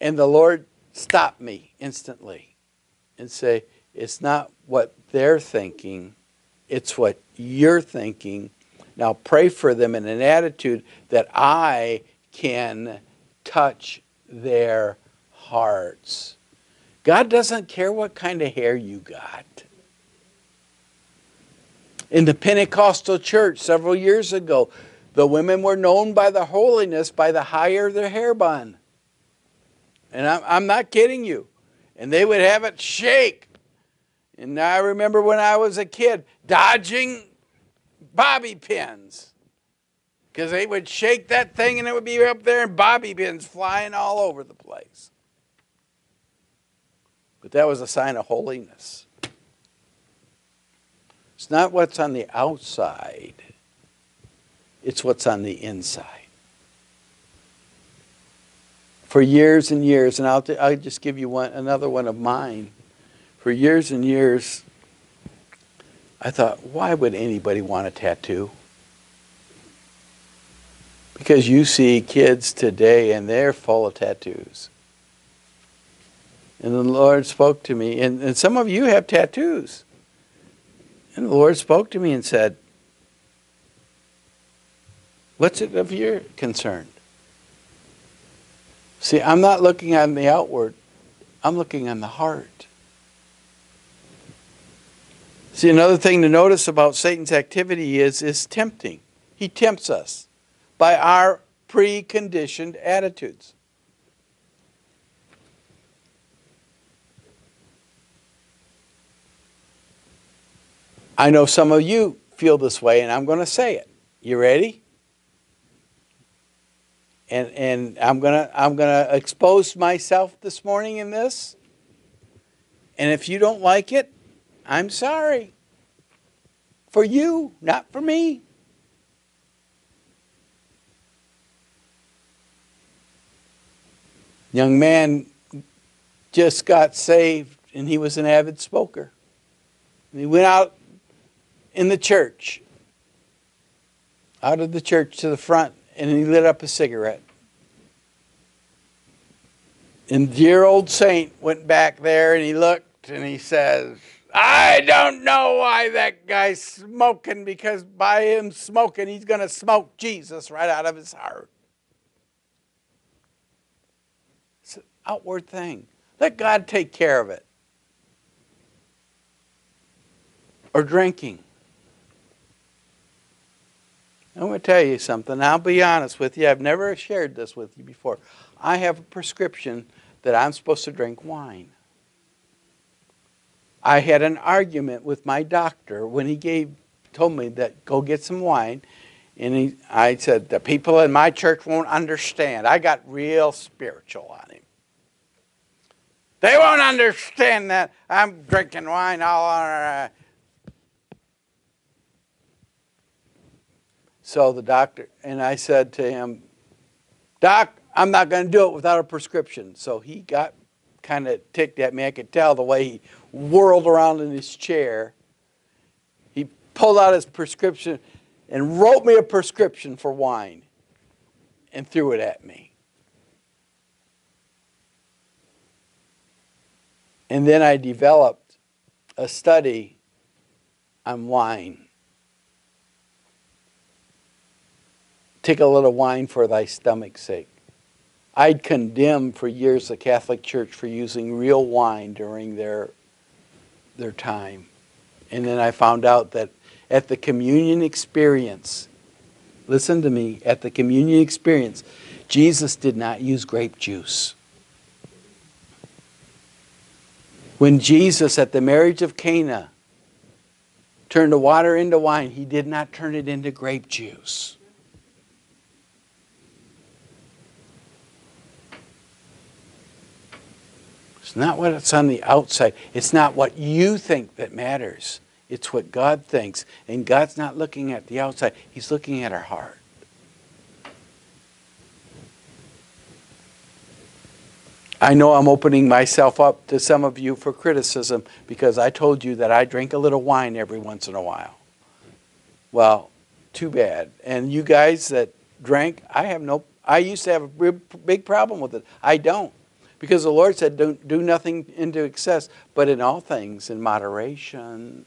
And the Lord stopped me instantly and say, It's not what they're thinking, it's what you're thinking now pray for them in an attitude that I can touch their hearts. God doesn't care what kind of hair you got. In the Pentecostal church several years ago, the women were known by the holiness by the higher their hair bun. And I'm, I'm not kidding you. And they would have it shake. And I remember when I was a kid, dodging bobby pins. Because they would shake that thing and it would be up there and bobby pins flying all over the place. But that was a sign of holiness. It's not what's on the outside it's what's on the inside. For years and years, and I'll, I'll just give you one, another one of mine. For years and years, I thought, why would anybody want a tattoo? Because you see kids today and they're full of tattoos. And the Lord spoke to me, and, and some of you have tattoos. And the Lord spoke to me and said, What's it of your concern? See, I'm not looking on the outward, I'm looking on the heart. See, another thing to notice about Satan's activity is, is tempting. He tempts us by our preconditioned attitudes. I know some of you feel this way, and I'm going to say it. You ready? And, and I'm gonna I'm gonna expose myself this morning in this. And if you don't like it, I'm sorry. For you, not for me. Young man just got saved and he was an avid smoker. And he went out in the church, out of the church to the front, and he lit up a cigarette. And dear old saint went back there and he looked and he says, I don't know why that guy's smoking because by him smoking, he's going to smoke Jesus right out of his heart. It's an outward thing. Let God take care of it. Or drinking. I'm going to tell you something. I'll be honest with you. I've never shared this with you before. I have a prescription that I'm supposed to drink wine. I had an argument with my doctor when he gave told me that go get some wine and he, I said the people in my church won't understand. I got real spiritual on him. They won't understand that I'm drinking wine all on. So the doctor, and I said to him, Doc, I'm not going to do it without a prescription. So he got kind of ticked at me. I could tell the way he whirled around in his chair. He pulled out his prescription and wrote me a prescription for wine and threw it at me. And then I developed a study on wine. Take a little wine for thy stomach's sake. I'd condemned for years the Catholic Church for using real wine during their, their time. And then I found out that at the communion experience, listen to me, at the communion experience, Jesus did not use grape juice. When Jesus at the marriage of Cana turned the water into wine, he did not turn it into grape juice. It's not what's on the outside. It's not what you think that matters. It's what God thinks. And God's not looking at the outside, He's looking at our heart. I know I'm opening myself up to some of you for criticism because I told you that I drink a little wine every once in a while. Well, too bad. And you guys that drank, I have no I used to have a big problem with it. I don't. Because the Lord said, don't do nothing into excess, but in all things in moderation.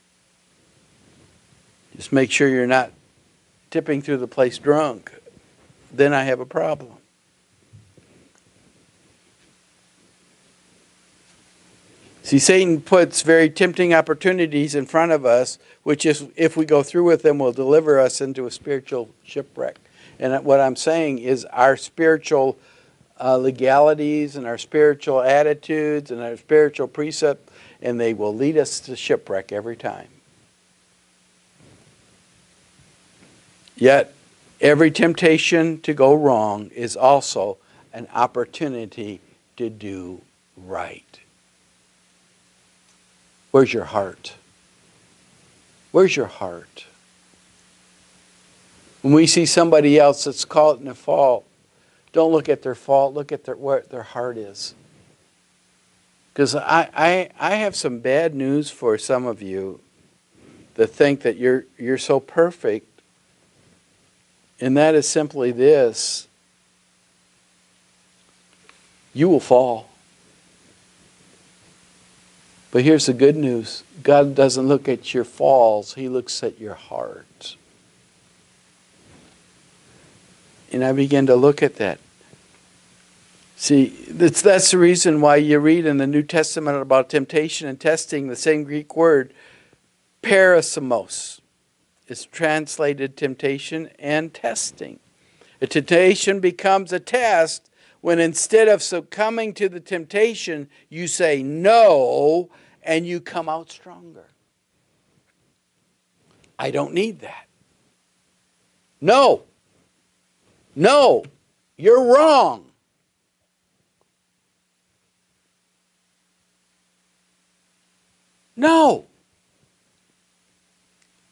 Just make sure you're not tipping through the place drunk. Then I have a problem. See, Satan puts very tempting opportunities in front of us, which is, if we go through with them, will deliver us into a spiritual shipwreck. And what I'm saying is our spiritual uh, legalities and our spiritual attitudes and our spiritual precept, and they will lead us to shipwreck every time. Yet, every temptation to go wrong is also an opportunity to do right. Where's your heart? Where's your heart? When we see somebody else that's caught in a fault, don't look at their fault, look at their, what their heart is. Because I, I, I have some bad news for some of you that think that you're, you're so perfect. And that is simply this you will fall. But here's the good news God doesn't look at your falls, He looks at your heart. And I began to look at that. See, that's, that's the reason why you read in the New Testament about temptation and testing the same Greek word, peirasmos. is translated temptation and testing. A temptation becomes a test when instead of succumbing to the temptation, you say no and you come out stronger. I don't need that. No. No. You're wrong. No.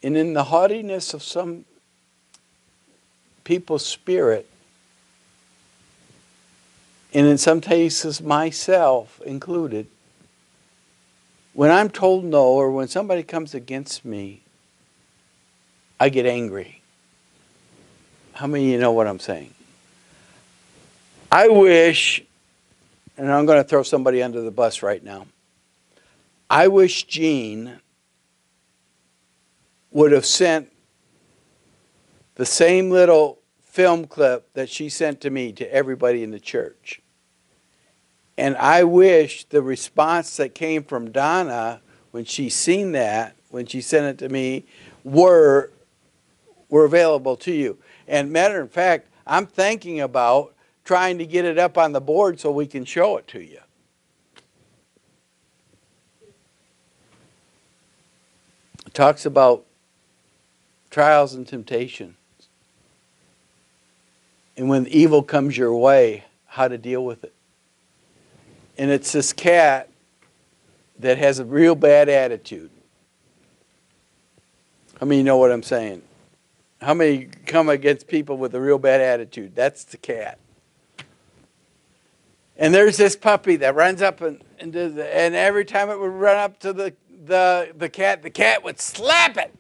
And in the haughtiness of some people's spirit, and in some cases myself included, when I'm told no or when somebody comes against me, I get angry. How many of you know what I'm saying? I wish, and I'm going to throw somebody under the bus right now. I wish Jean would have sent the same little film clip that she sent to me to everybody in the church. And I wish the response that came from Donna when she seen that, when she sent it to me, were were available to you. And matter of fact, I'm thinking about trying to get it up on the board so we can show it to you. talks about trials and temptations. And when evil comes your way, how to deal with it. And it's this cat that has a real bad attitude. I mean, you know what I'm saying? How many come against people with a real bad attitude? That's the cat. And there's this puppy that runs up and, and, the, and every time it would run up to the the, the cat, the cat would slap it.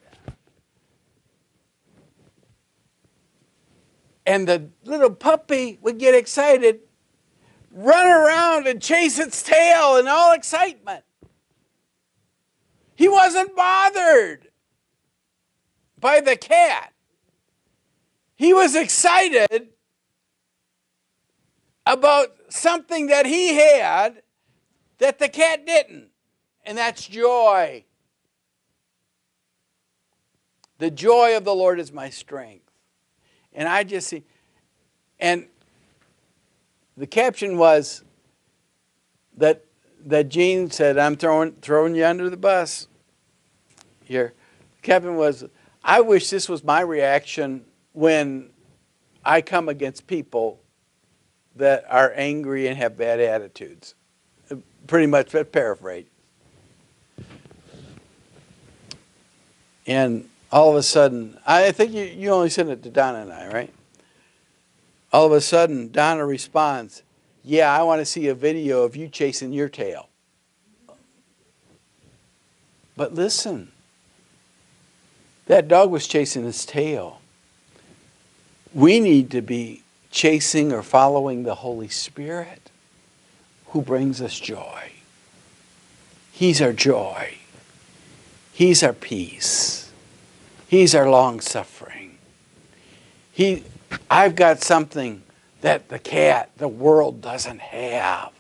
And the little puppy would get excited, run around and chase its tail in all excitement. He wasn't bothered by the cat. He was excited about something that he had that the cat didn't and that's joy. The joy of the Lord is my strength. And I just see, and the caption was that that Jean said, "I'm throwing throwing you under the bus." Here, the caption was, "I wish this was my reaction when I come against people that are angry and have bad attitudes." Pretty much, paraphrase. And all of a sudden, I think you, you only sent it to Donna and I, right? All of a sudden, Donna responds, Yeah, I want to see a video of you chasing your tail. But listen, that dog was chasing his tail. We need to be chasing or following the Holy Spirit who brings us joy. He's our joy. He's our peace. He's our long suffering. He, I've got something that the cat, the world doesn't have,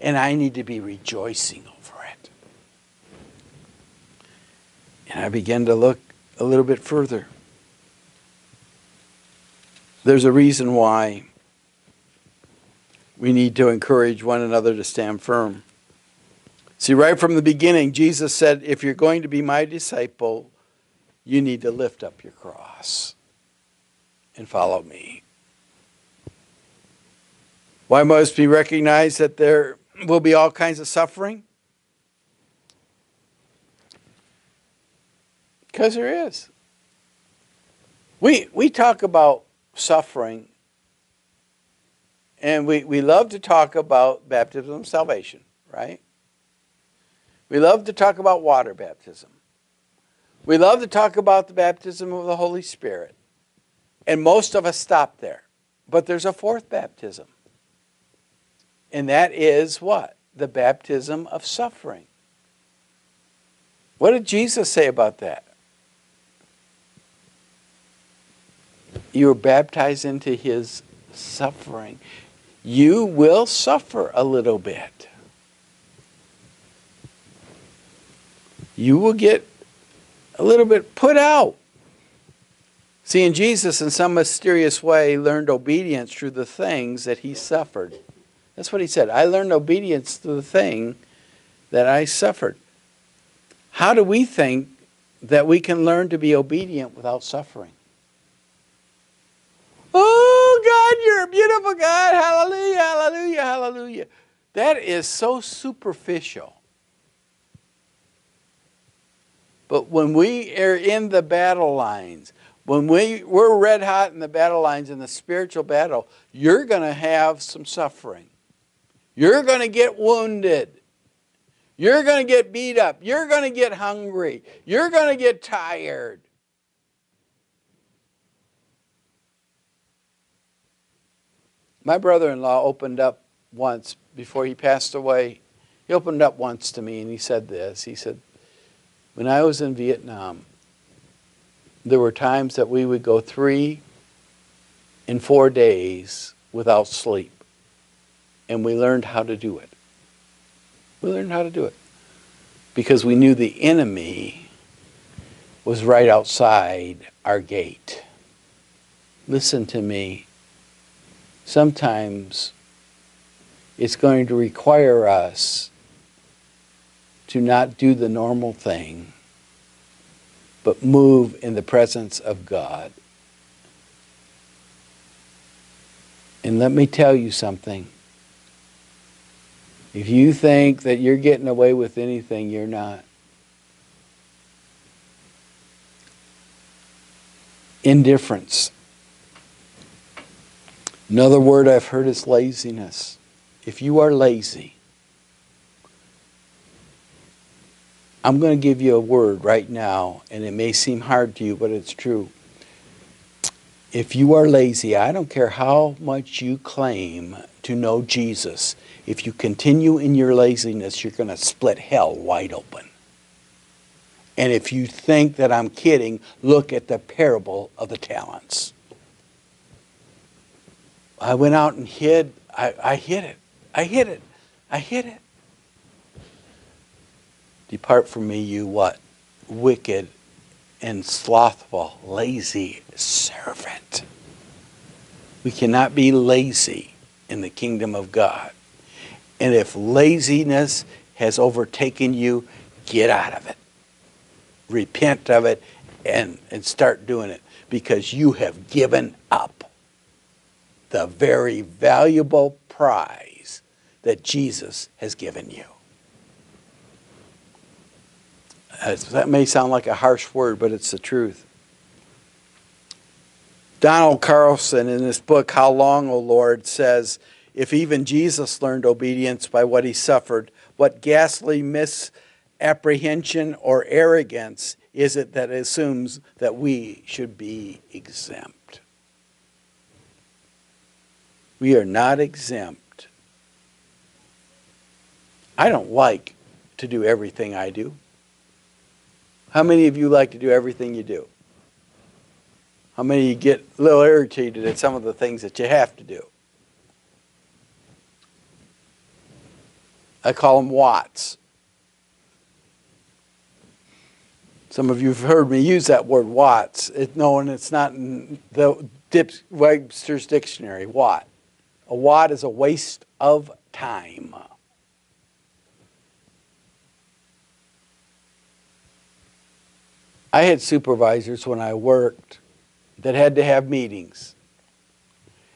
and I need to be rejoicing over it. And I began to look a little bit further. There's a reason why we need to encourage one another to stand firm. See, right from the beginning, Jesus said, if you're going to be my disciple, you need to lift up your cross and follow me. Why must we recognize that there will be all kinds of suffering? Because there is. We, we talk about suffering, and we, we love to talk about baptism of salvation, right? We love to talk about water baptism. We love to talk about the baptism of the Holy Spirit. And most of us stop there. But there's a fourth baptism. And that is what? The baptism of suffering. What did Jesus say about that? You are baptized into his suffering. You will suffer a little bit. You will get a little bit put out. Seeing Jesus, in some mysterious way, learned obedience through the things that he suffered. That's what he said. I learned obedience through the thing that I suffered. How do we think that we can learn to be obedient without suffering? Oh, God, you're a beautiful God. Hallelujah, hallelujah, hallelujah. That is so superficial. But when we are in the battle lines, when we, we're red hot in the battle lines in the spiritual battle, you're going to have some suffering. You're going to get wounded. You're going to get beat up. You're going to get hungry. You're going to get tired. My brother in law opened up once before he passed away. He opened up once to me and he said this. He said, When I was in Vietnam, there were times that we would go three and four days without sleep. And we learned how to do it. We learned how to do it. Because we knew the enemy was right outside our gate. Listen to me. Sometimes it's going to require us to not do the normal thing but move in the presence of God. And let me tell you something. If you think that you're getting away with anything, you're not. Indifference. Another word I've heard is laziness. If you are lazy, I'm going to give you a word right now, and it may seem hard to you, but it's true. If you are lazy, I don't care how much you claim to know Jesus, if you continue in your laziness, you're going to split hell wide open. And if you think that I'm kidding, look at the parable of the talents. I went out and hid. I, I hid it. I hid it. I hid it. Depart from me, you what? Wicked and slothful, lazy servant. We cannot be lazy in the kingdom of God. And if laziness has overtaken you, get out of it. Repent of it and, and start doing it because you have given up the very valuable prize that Jesus has given you. that may sound like a harsh word, but it's the truth. Donald Carson, in his book, How Long, O Lord, says if even Jesus learned obedience by what he suffered, what ghastly misapprehension or arrogance is it that assumes that we should be exempt? We are not exempt. I don't like to do everything I do. How many of you like to do everything you do? How many of you get a little irritated at some of the things that you have to do? I call them watts. Some of you have heard me use that word watts. It, no, and it's not in the Webster's dictionary. Watt. A wad is a waste of time. I had supervisors when I worked that had to have meetings.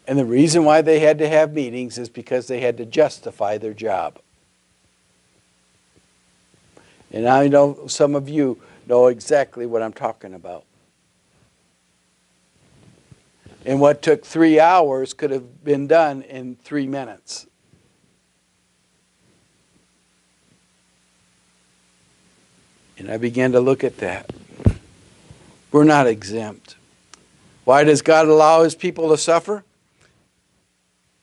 And the reason why they had to have meetings is because they had to justify their job. And I know some of you know exactly what I'm talking about. And what took three hours could have been done in three minutes. And I began to look at that. We're not exempt. Why does God allow his people to suffer?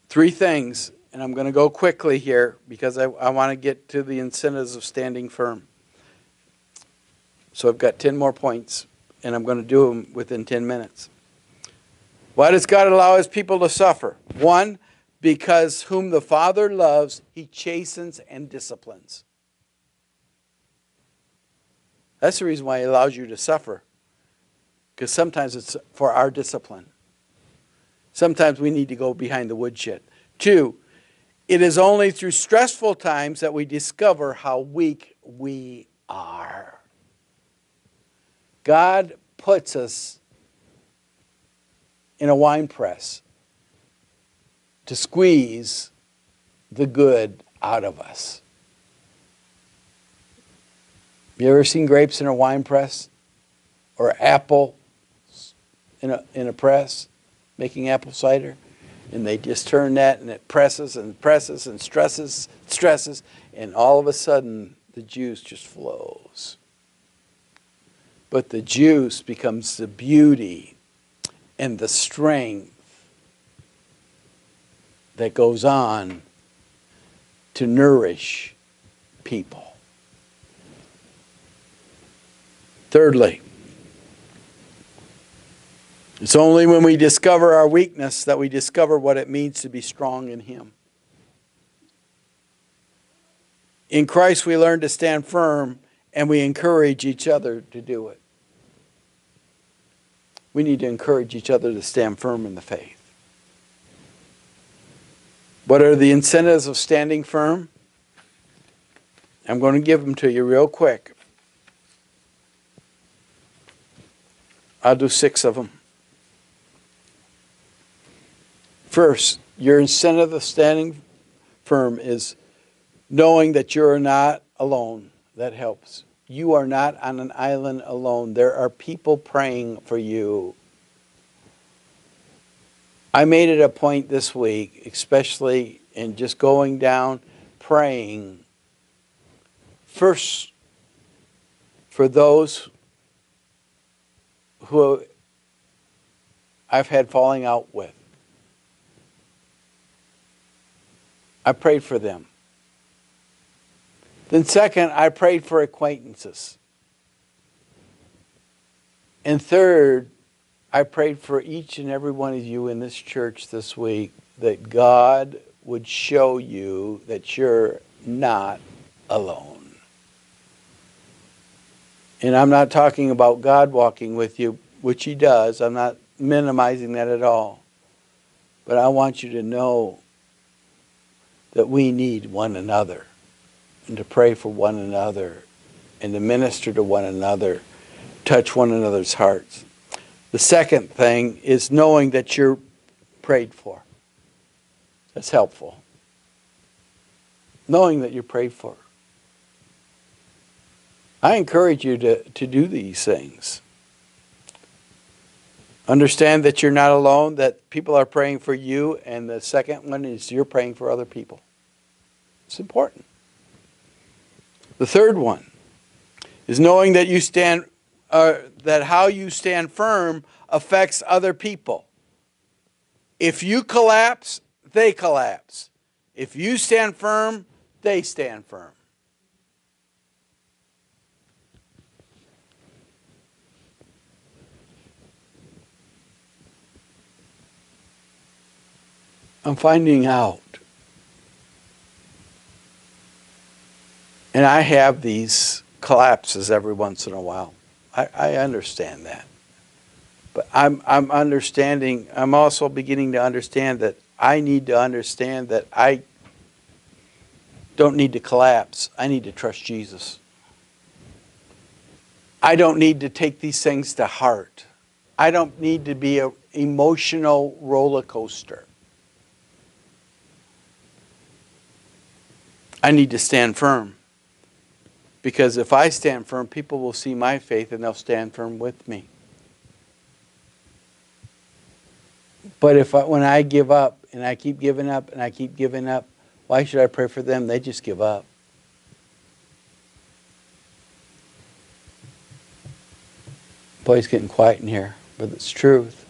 Three things, and I'm going to go quickly here because I, I want to get to the incentives of standing firm. So I've got 10 more points, and I'm going to do them within 10 minutes. Why does God allow his people to suffer? One, because whom the Father loves, he chastens and disciplines. That's the reason why he allows you to suffer. Because sometimes it's for our discipline. Sometimes we need to go behind the woodshed. Two, it is only through stressful times that we discover how weak we are. God puts us in a wine press to squeeze the good out of us. You ever seen grapes in a wine press? Or apple in a, in a press making apple cider? And they just turn that and it presses and presses and stresses, stresses, and all of a sudden the juice just flows. But the juice becomes the beauty and the strength that goes on to nourish people. Thirdly, it's only when we discover our weakness that we discover what it means to be strong in Him. In Christ, we learn to stand firm and we encourage each other to do it. We need to encourage each other to stand firm in the faith. What are the incentives of standing firm? I'm going to give them to you real quick. I'll do six of them. First, your incentive of standing firm is knowing that you're not alone. That helps. You are not on an island alone. There are people praying for you. I made it a point this week, especially in just going down, praying first for those who I've had falling out with. I prayed for them. Then, second, I prayed for acquaintances. And third, I prayed for each and every one of you in this church this week that God would show you that you're not alone. And I'm not talking about God walking with you, which He does. I'm not minimizing that at all. But I want you to know that we need one another and to pray for one another and to minister to one another, touch one another's hearts. The second thing is knowing that you're prayed for. That's helpful. Knowing that you're prayed for. I encourage you to, to do these things. Understand that you're not alone, that people are praying for you, and the second one is you're praying for other people. It's important. The third one is knowing that you stand, uh, that how you stand firm affects other people. If you collapse, they collapse. If you stand firm, they stand firm. I'm finding out And I have these collapses every once in a while. I, I understand that. But I'm, I'm understanding, I'm also beginning to understand that I need to understand that I don't need to collapse. I need to trust Jesus. I don't need to take these things to heart. I don't need to be an emotional roller coaster. I need to stand firm. Because if I stand firm, people will see my faith and they'll stand firm with me. But if I, when I give up and I keep giving up and I keep giving up, why should I pray for them? They just give up. Boy, it's getting quiet in here, but it's truth.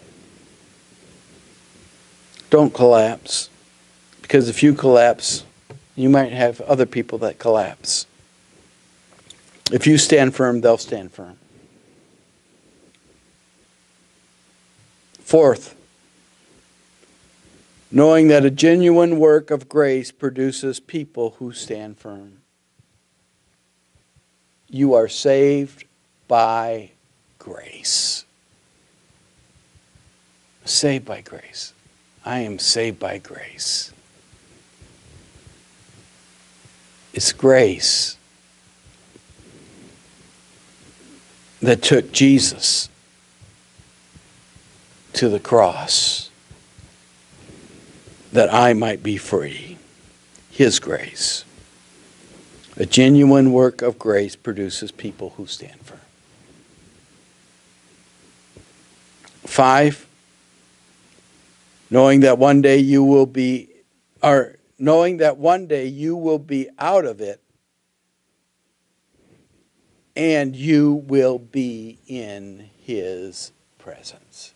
Don't collapse. Because if you collapse, you might have other people that collapse. If you stand firm, they'll stand firm. Fourth, knowing that a genuine work of grace produces people who stand firm. You are saved by grace. Saved by grace. I am saved by grace. It's grace that took Jesus to the cross that I might be free. His grace. A genuine work of grace produces people who stand firm. Five, knowing that one day you will be, or knowing that one day you will be out of it and you will be in his presence.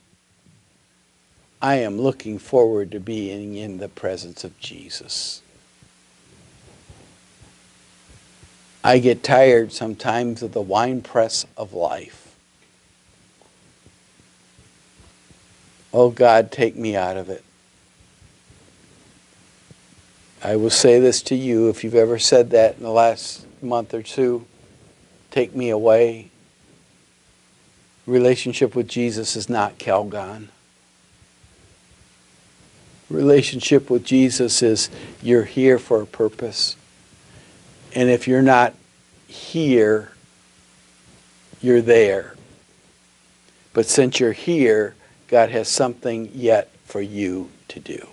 I am looking forward to being in the presence of Jesus. I get tired sometimes of the winepress of life. Oh God, take me out of it. I will say this to you if you've ever said that in the last month or two take me away. Relationship with Jesus is not Calgon. Relationship with Jesus is you're here for a purpose. And if you're not here, you're there. But since you're here, God has something yet for you to do.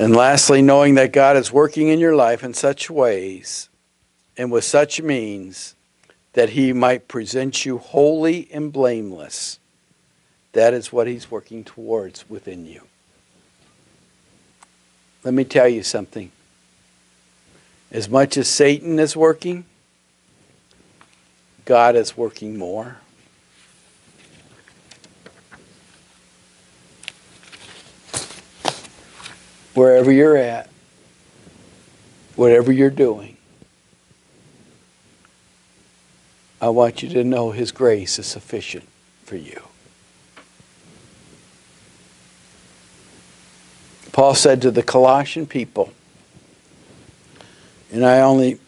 And lastly, knowing that God is working in your life in such ways and with such means that He might present you holy and blameless. That is what He's working towards within you. Let me tell you something. As much as Satan is working, God is working more. Wherever you're at, whatever you're doing, I want you to know His grace is sufficient for you. Paul said to the Colossian people, and I only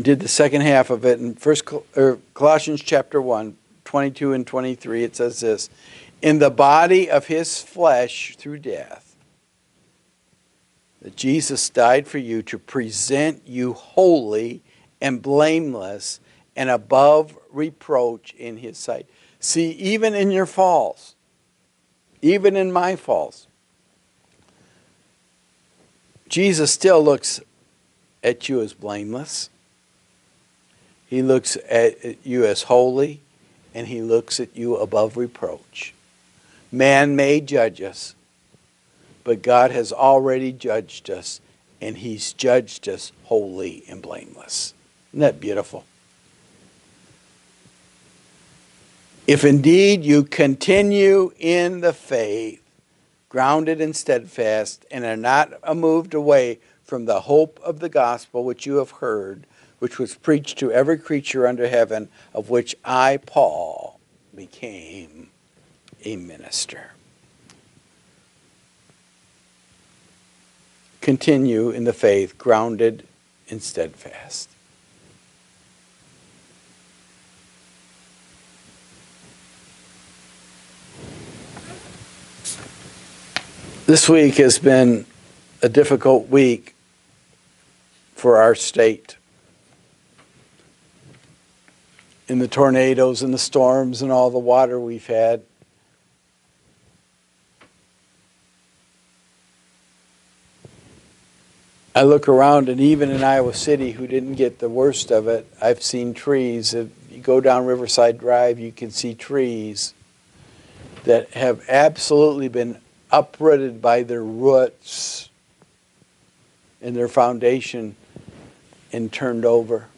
did the second half of it in First er, Colossians chapter 1, 22 and 23. It says this In the body of his flesh through death that Jesus died for you to present you holy and blameless and above reproach in his sight. See, even in your falls, even in my falls, Jesus still looks at you as blameless. He looks at you as holy, and he looks at you above reproach. Man may judge us, but God has already judged us, and He's judged us holy and blameless. Isn't that beautiful? If indeed you continue in the faith, grounded and steadfast, and are not moved away from the hope of the gospel which you have heard, which was preached to every creature under heaven, of which I, Paul, became a minister. Continue in the faith, grounded and steadfast. This week has been a difficult week for our state. In the tornadoes and the storms and all the water we've had, I look around, and even in Iowa City, who didn't get the worst of it, I've seen trees. If you go down Riverside Drive, you can see trees that have absolutely been uprooted by their roots and their foundation and turned over.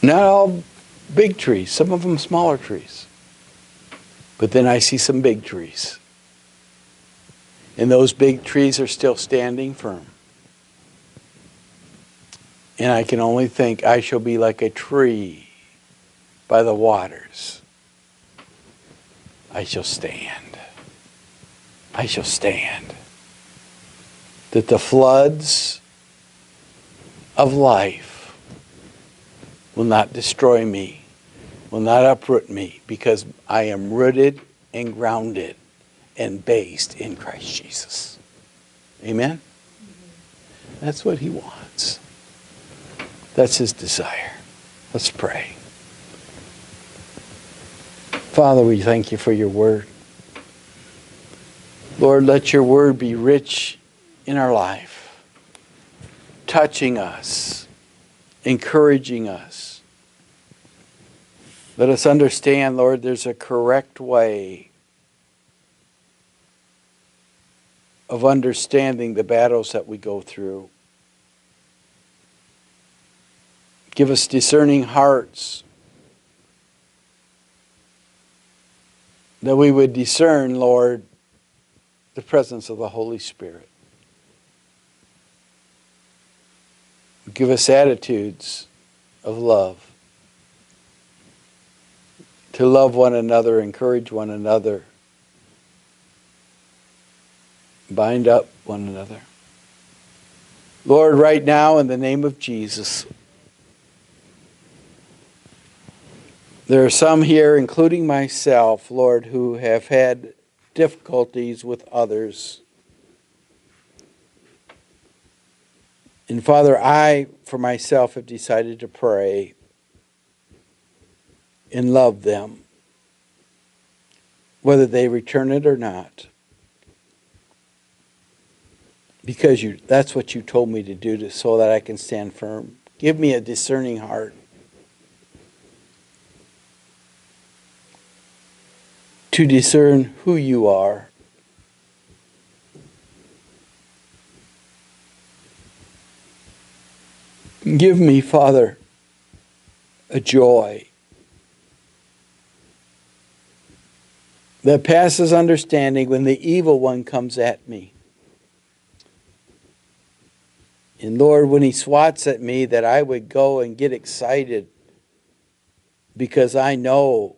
Not all big trees, some of them smaller trees. But then I see some big trees. And those big trees are still standing firm. And I can only think I shall be like a tree by the waters. I shall stand. I shall stand. That the floods of life will not destroy me, will not uproot me, because I am rooted and grounded and based in Christ Jesus. Amen? That's what he wants. That's his desire. Let's pray. Father, we thank you for your word. Lord, let your word be rich in our life, touching us, encouraging us. Let us understand, Lord, there's a correct way of understanding the battles that we go through. Give us discerning hearts that we would discern, Lord, the presence of the Holy Spirit. Give us attitudes of love, to love one another, encourage one another, bind up one another. Lord, right now, in the name of Jesus, There are some here, including myself, Lord, who have had difficulties with others. And Father, I, for myself, have decided to pray and love them, whether they return it or not. Because you, that's what you told me to do to, so that I can stand firm. Give me a discerning heart. to discern who you are. Give me, Father, a joy that passes understanding when the evil one comes at me. And Lord, when he swats at me, that I would go and get excited because I know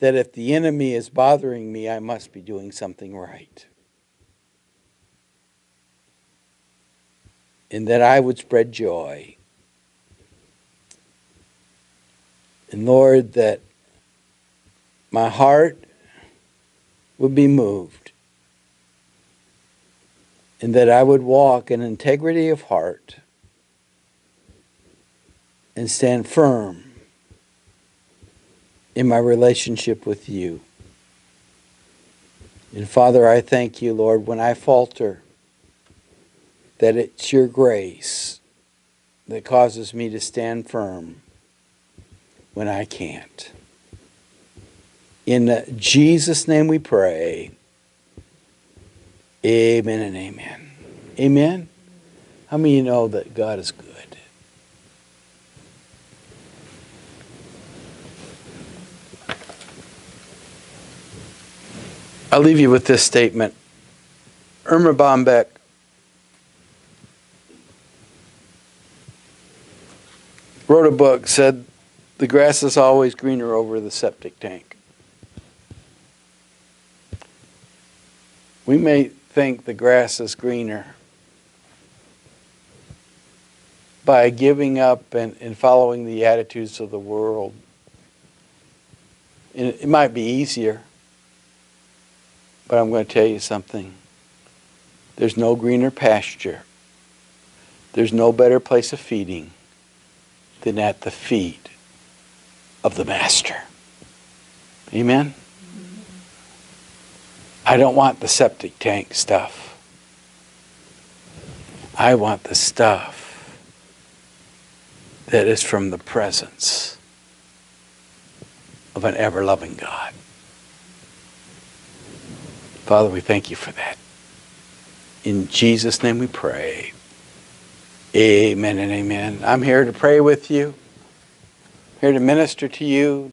that if the enemy is bothering me, I must be doing something right. And that I would spread joy. And Lord, that my heart would be moved. And that I would walk in integrity of heart and stand firm in my relationship with you. And Father, I thank you, Lord, when I falter, that it's your grace that causes me to stand firm when I can't. In Jesus' name we pray. Amen and amen. Amen. How many you know that God is good? I'll leave you with this statement. Erma Bombeck wrote a book, said, The grass is always greener over the septic tank. We may think the grass is greener by giving up and, and following the attitudes of the world. And it might be easier. But I'm going to tell you something. There's no greener pasture. There's no better place of feeding than at the feet of the Master. Amen? I don't want the septic tank stuff. I want the stuff that is from the presence of an ever loving God. Father, we thank you for that. In Jesus' name we pray. Amen and amen. I'm here to pray with you, here to minister to you.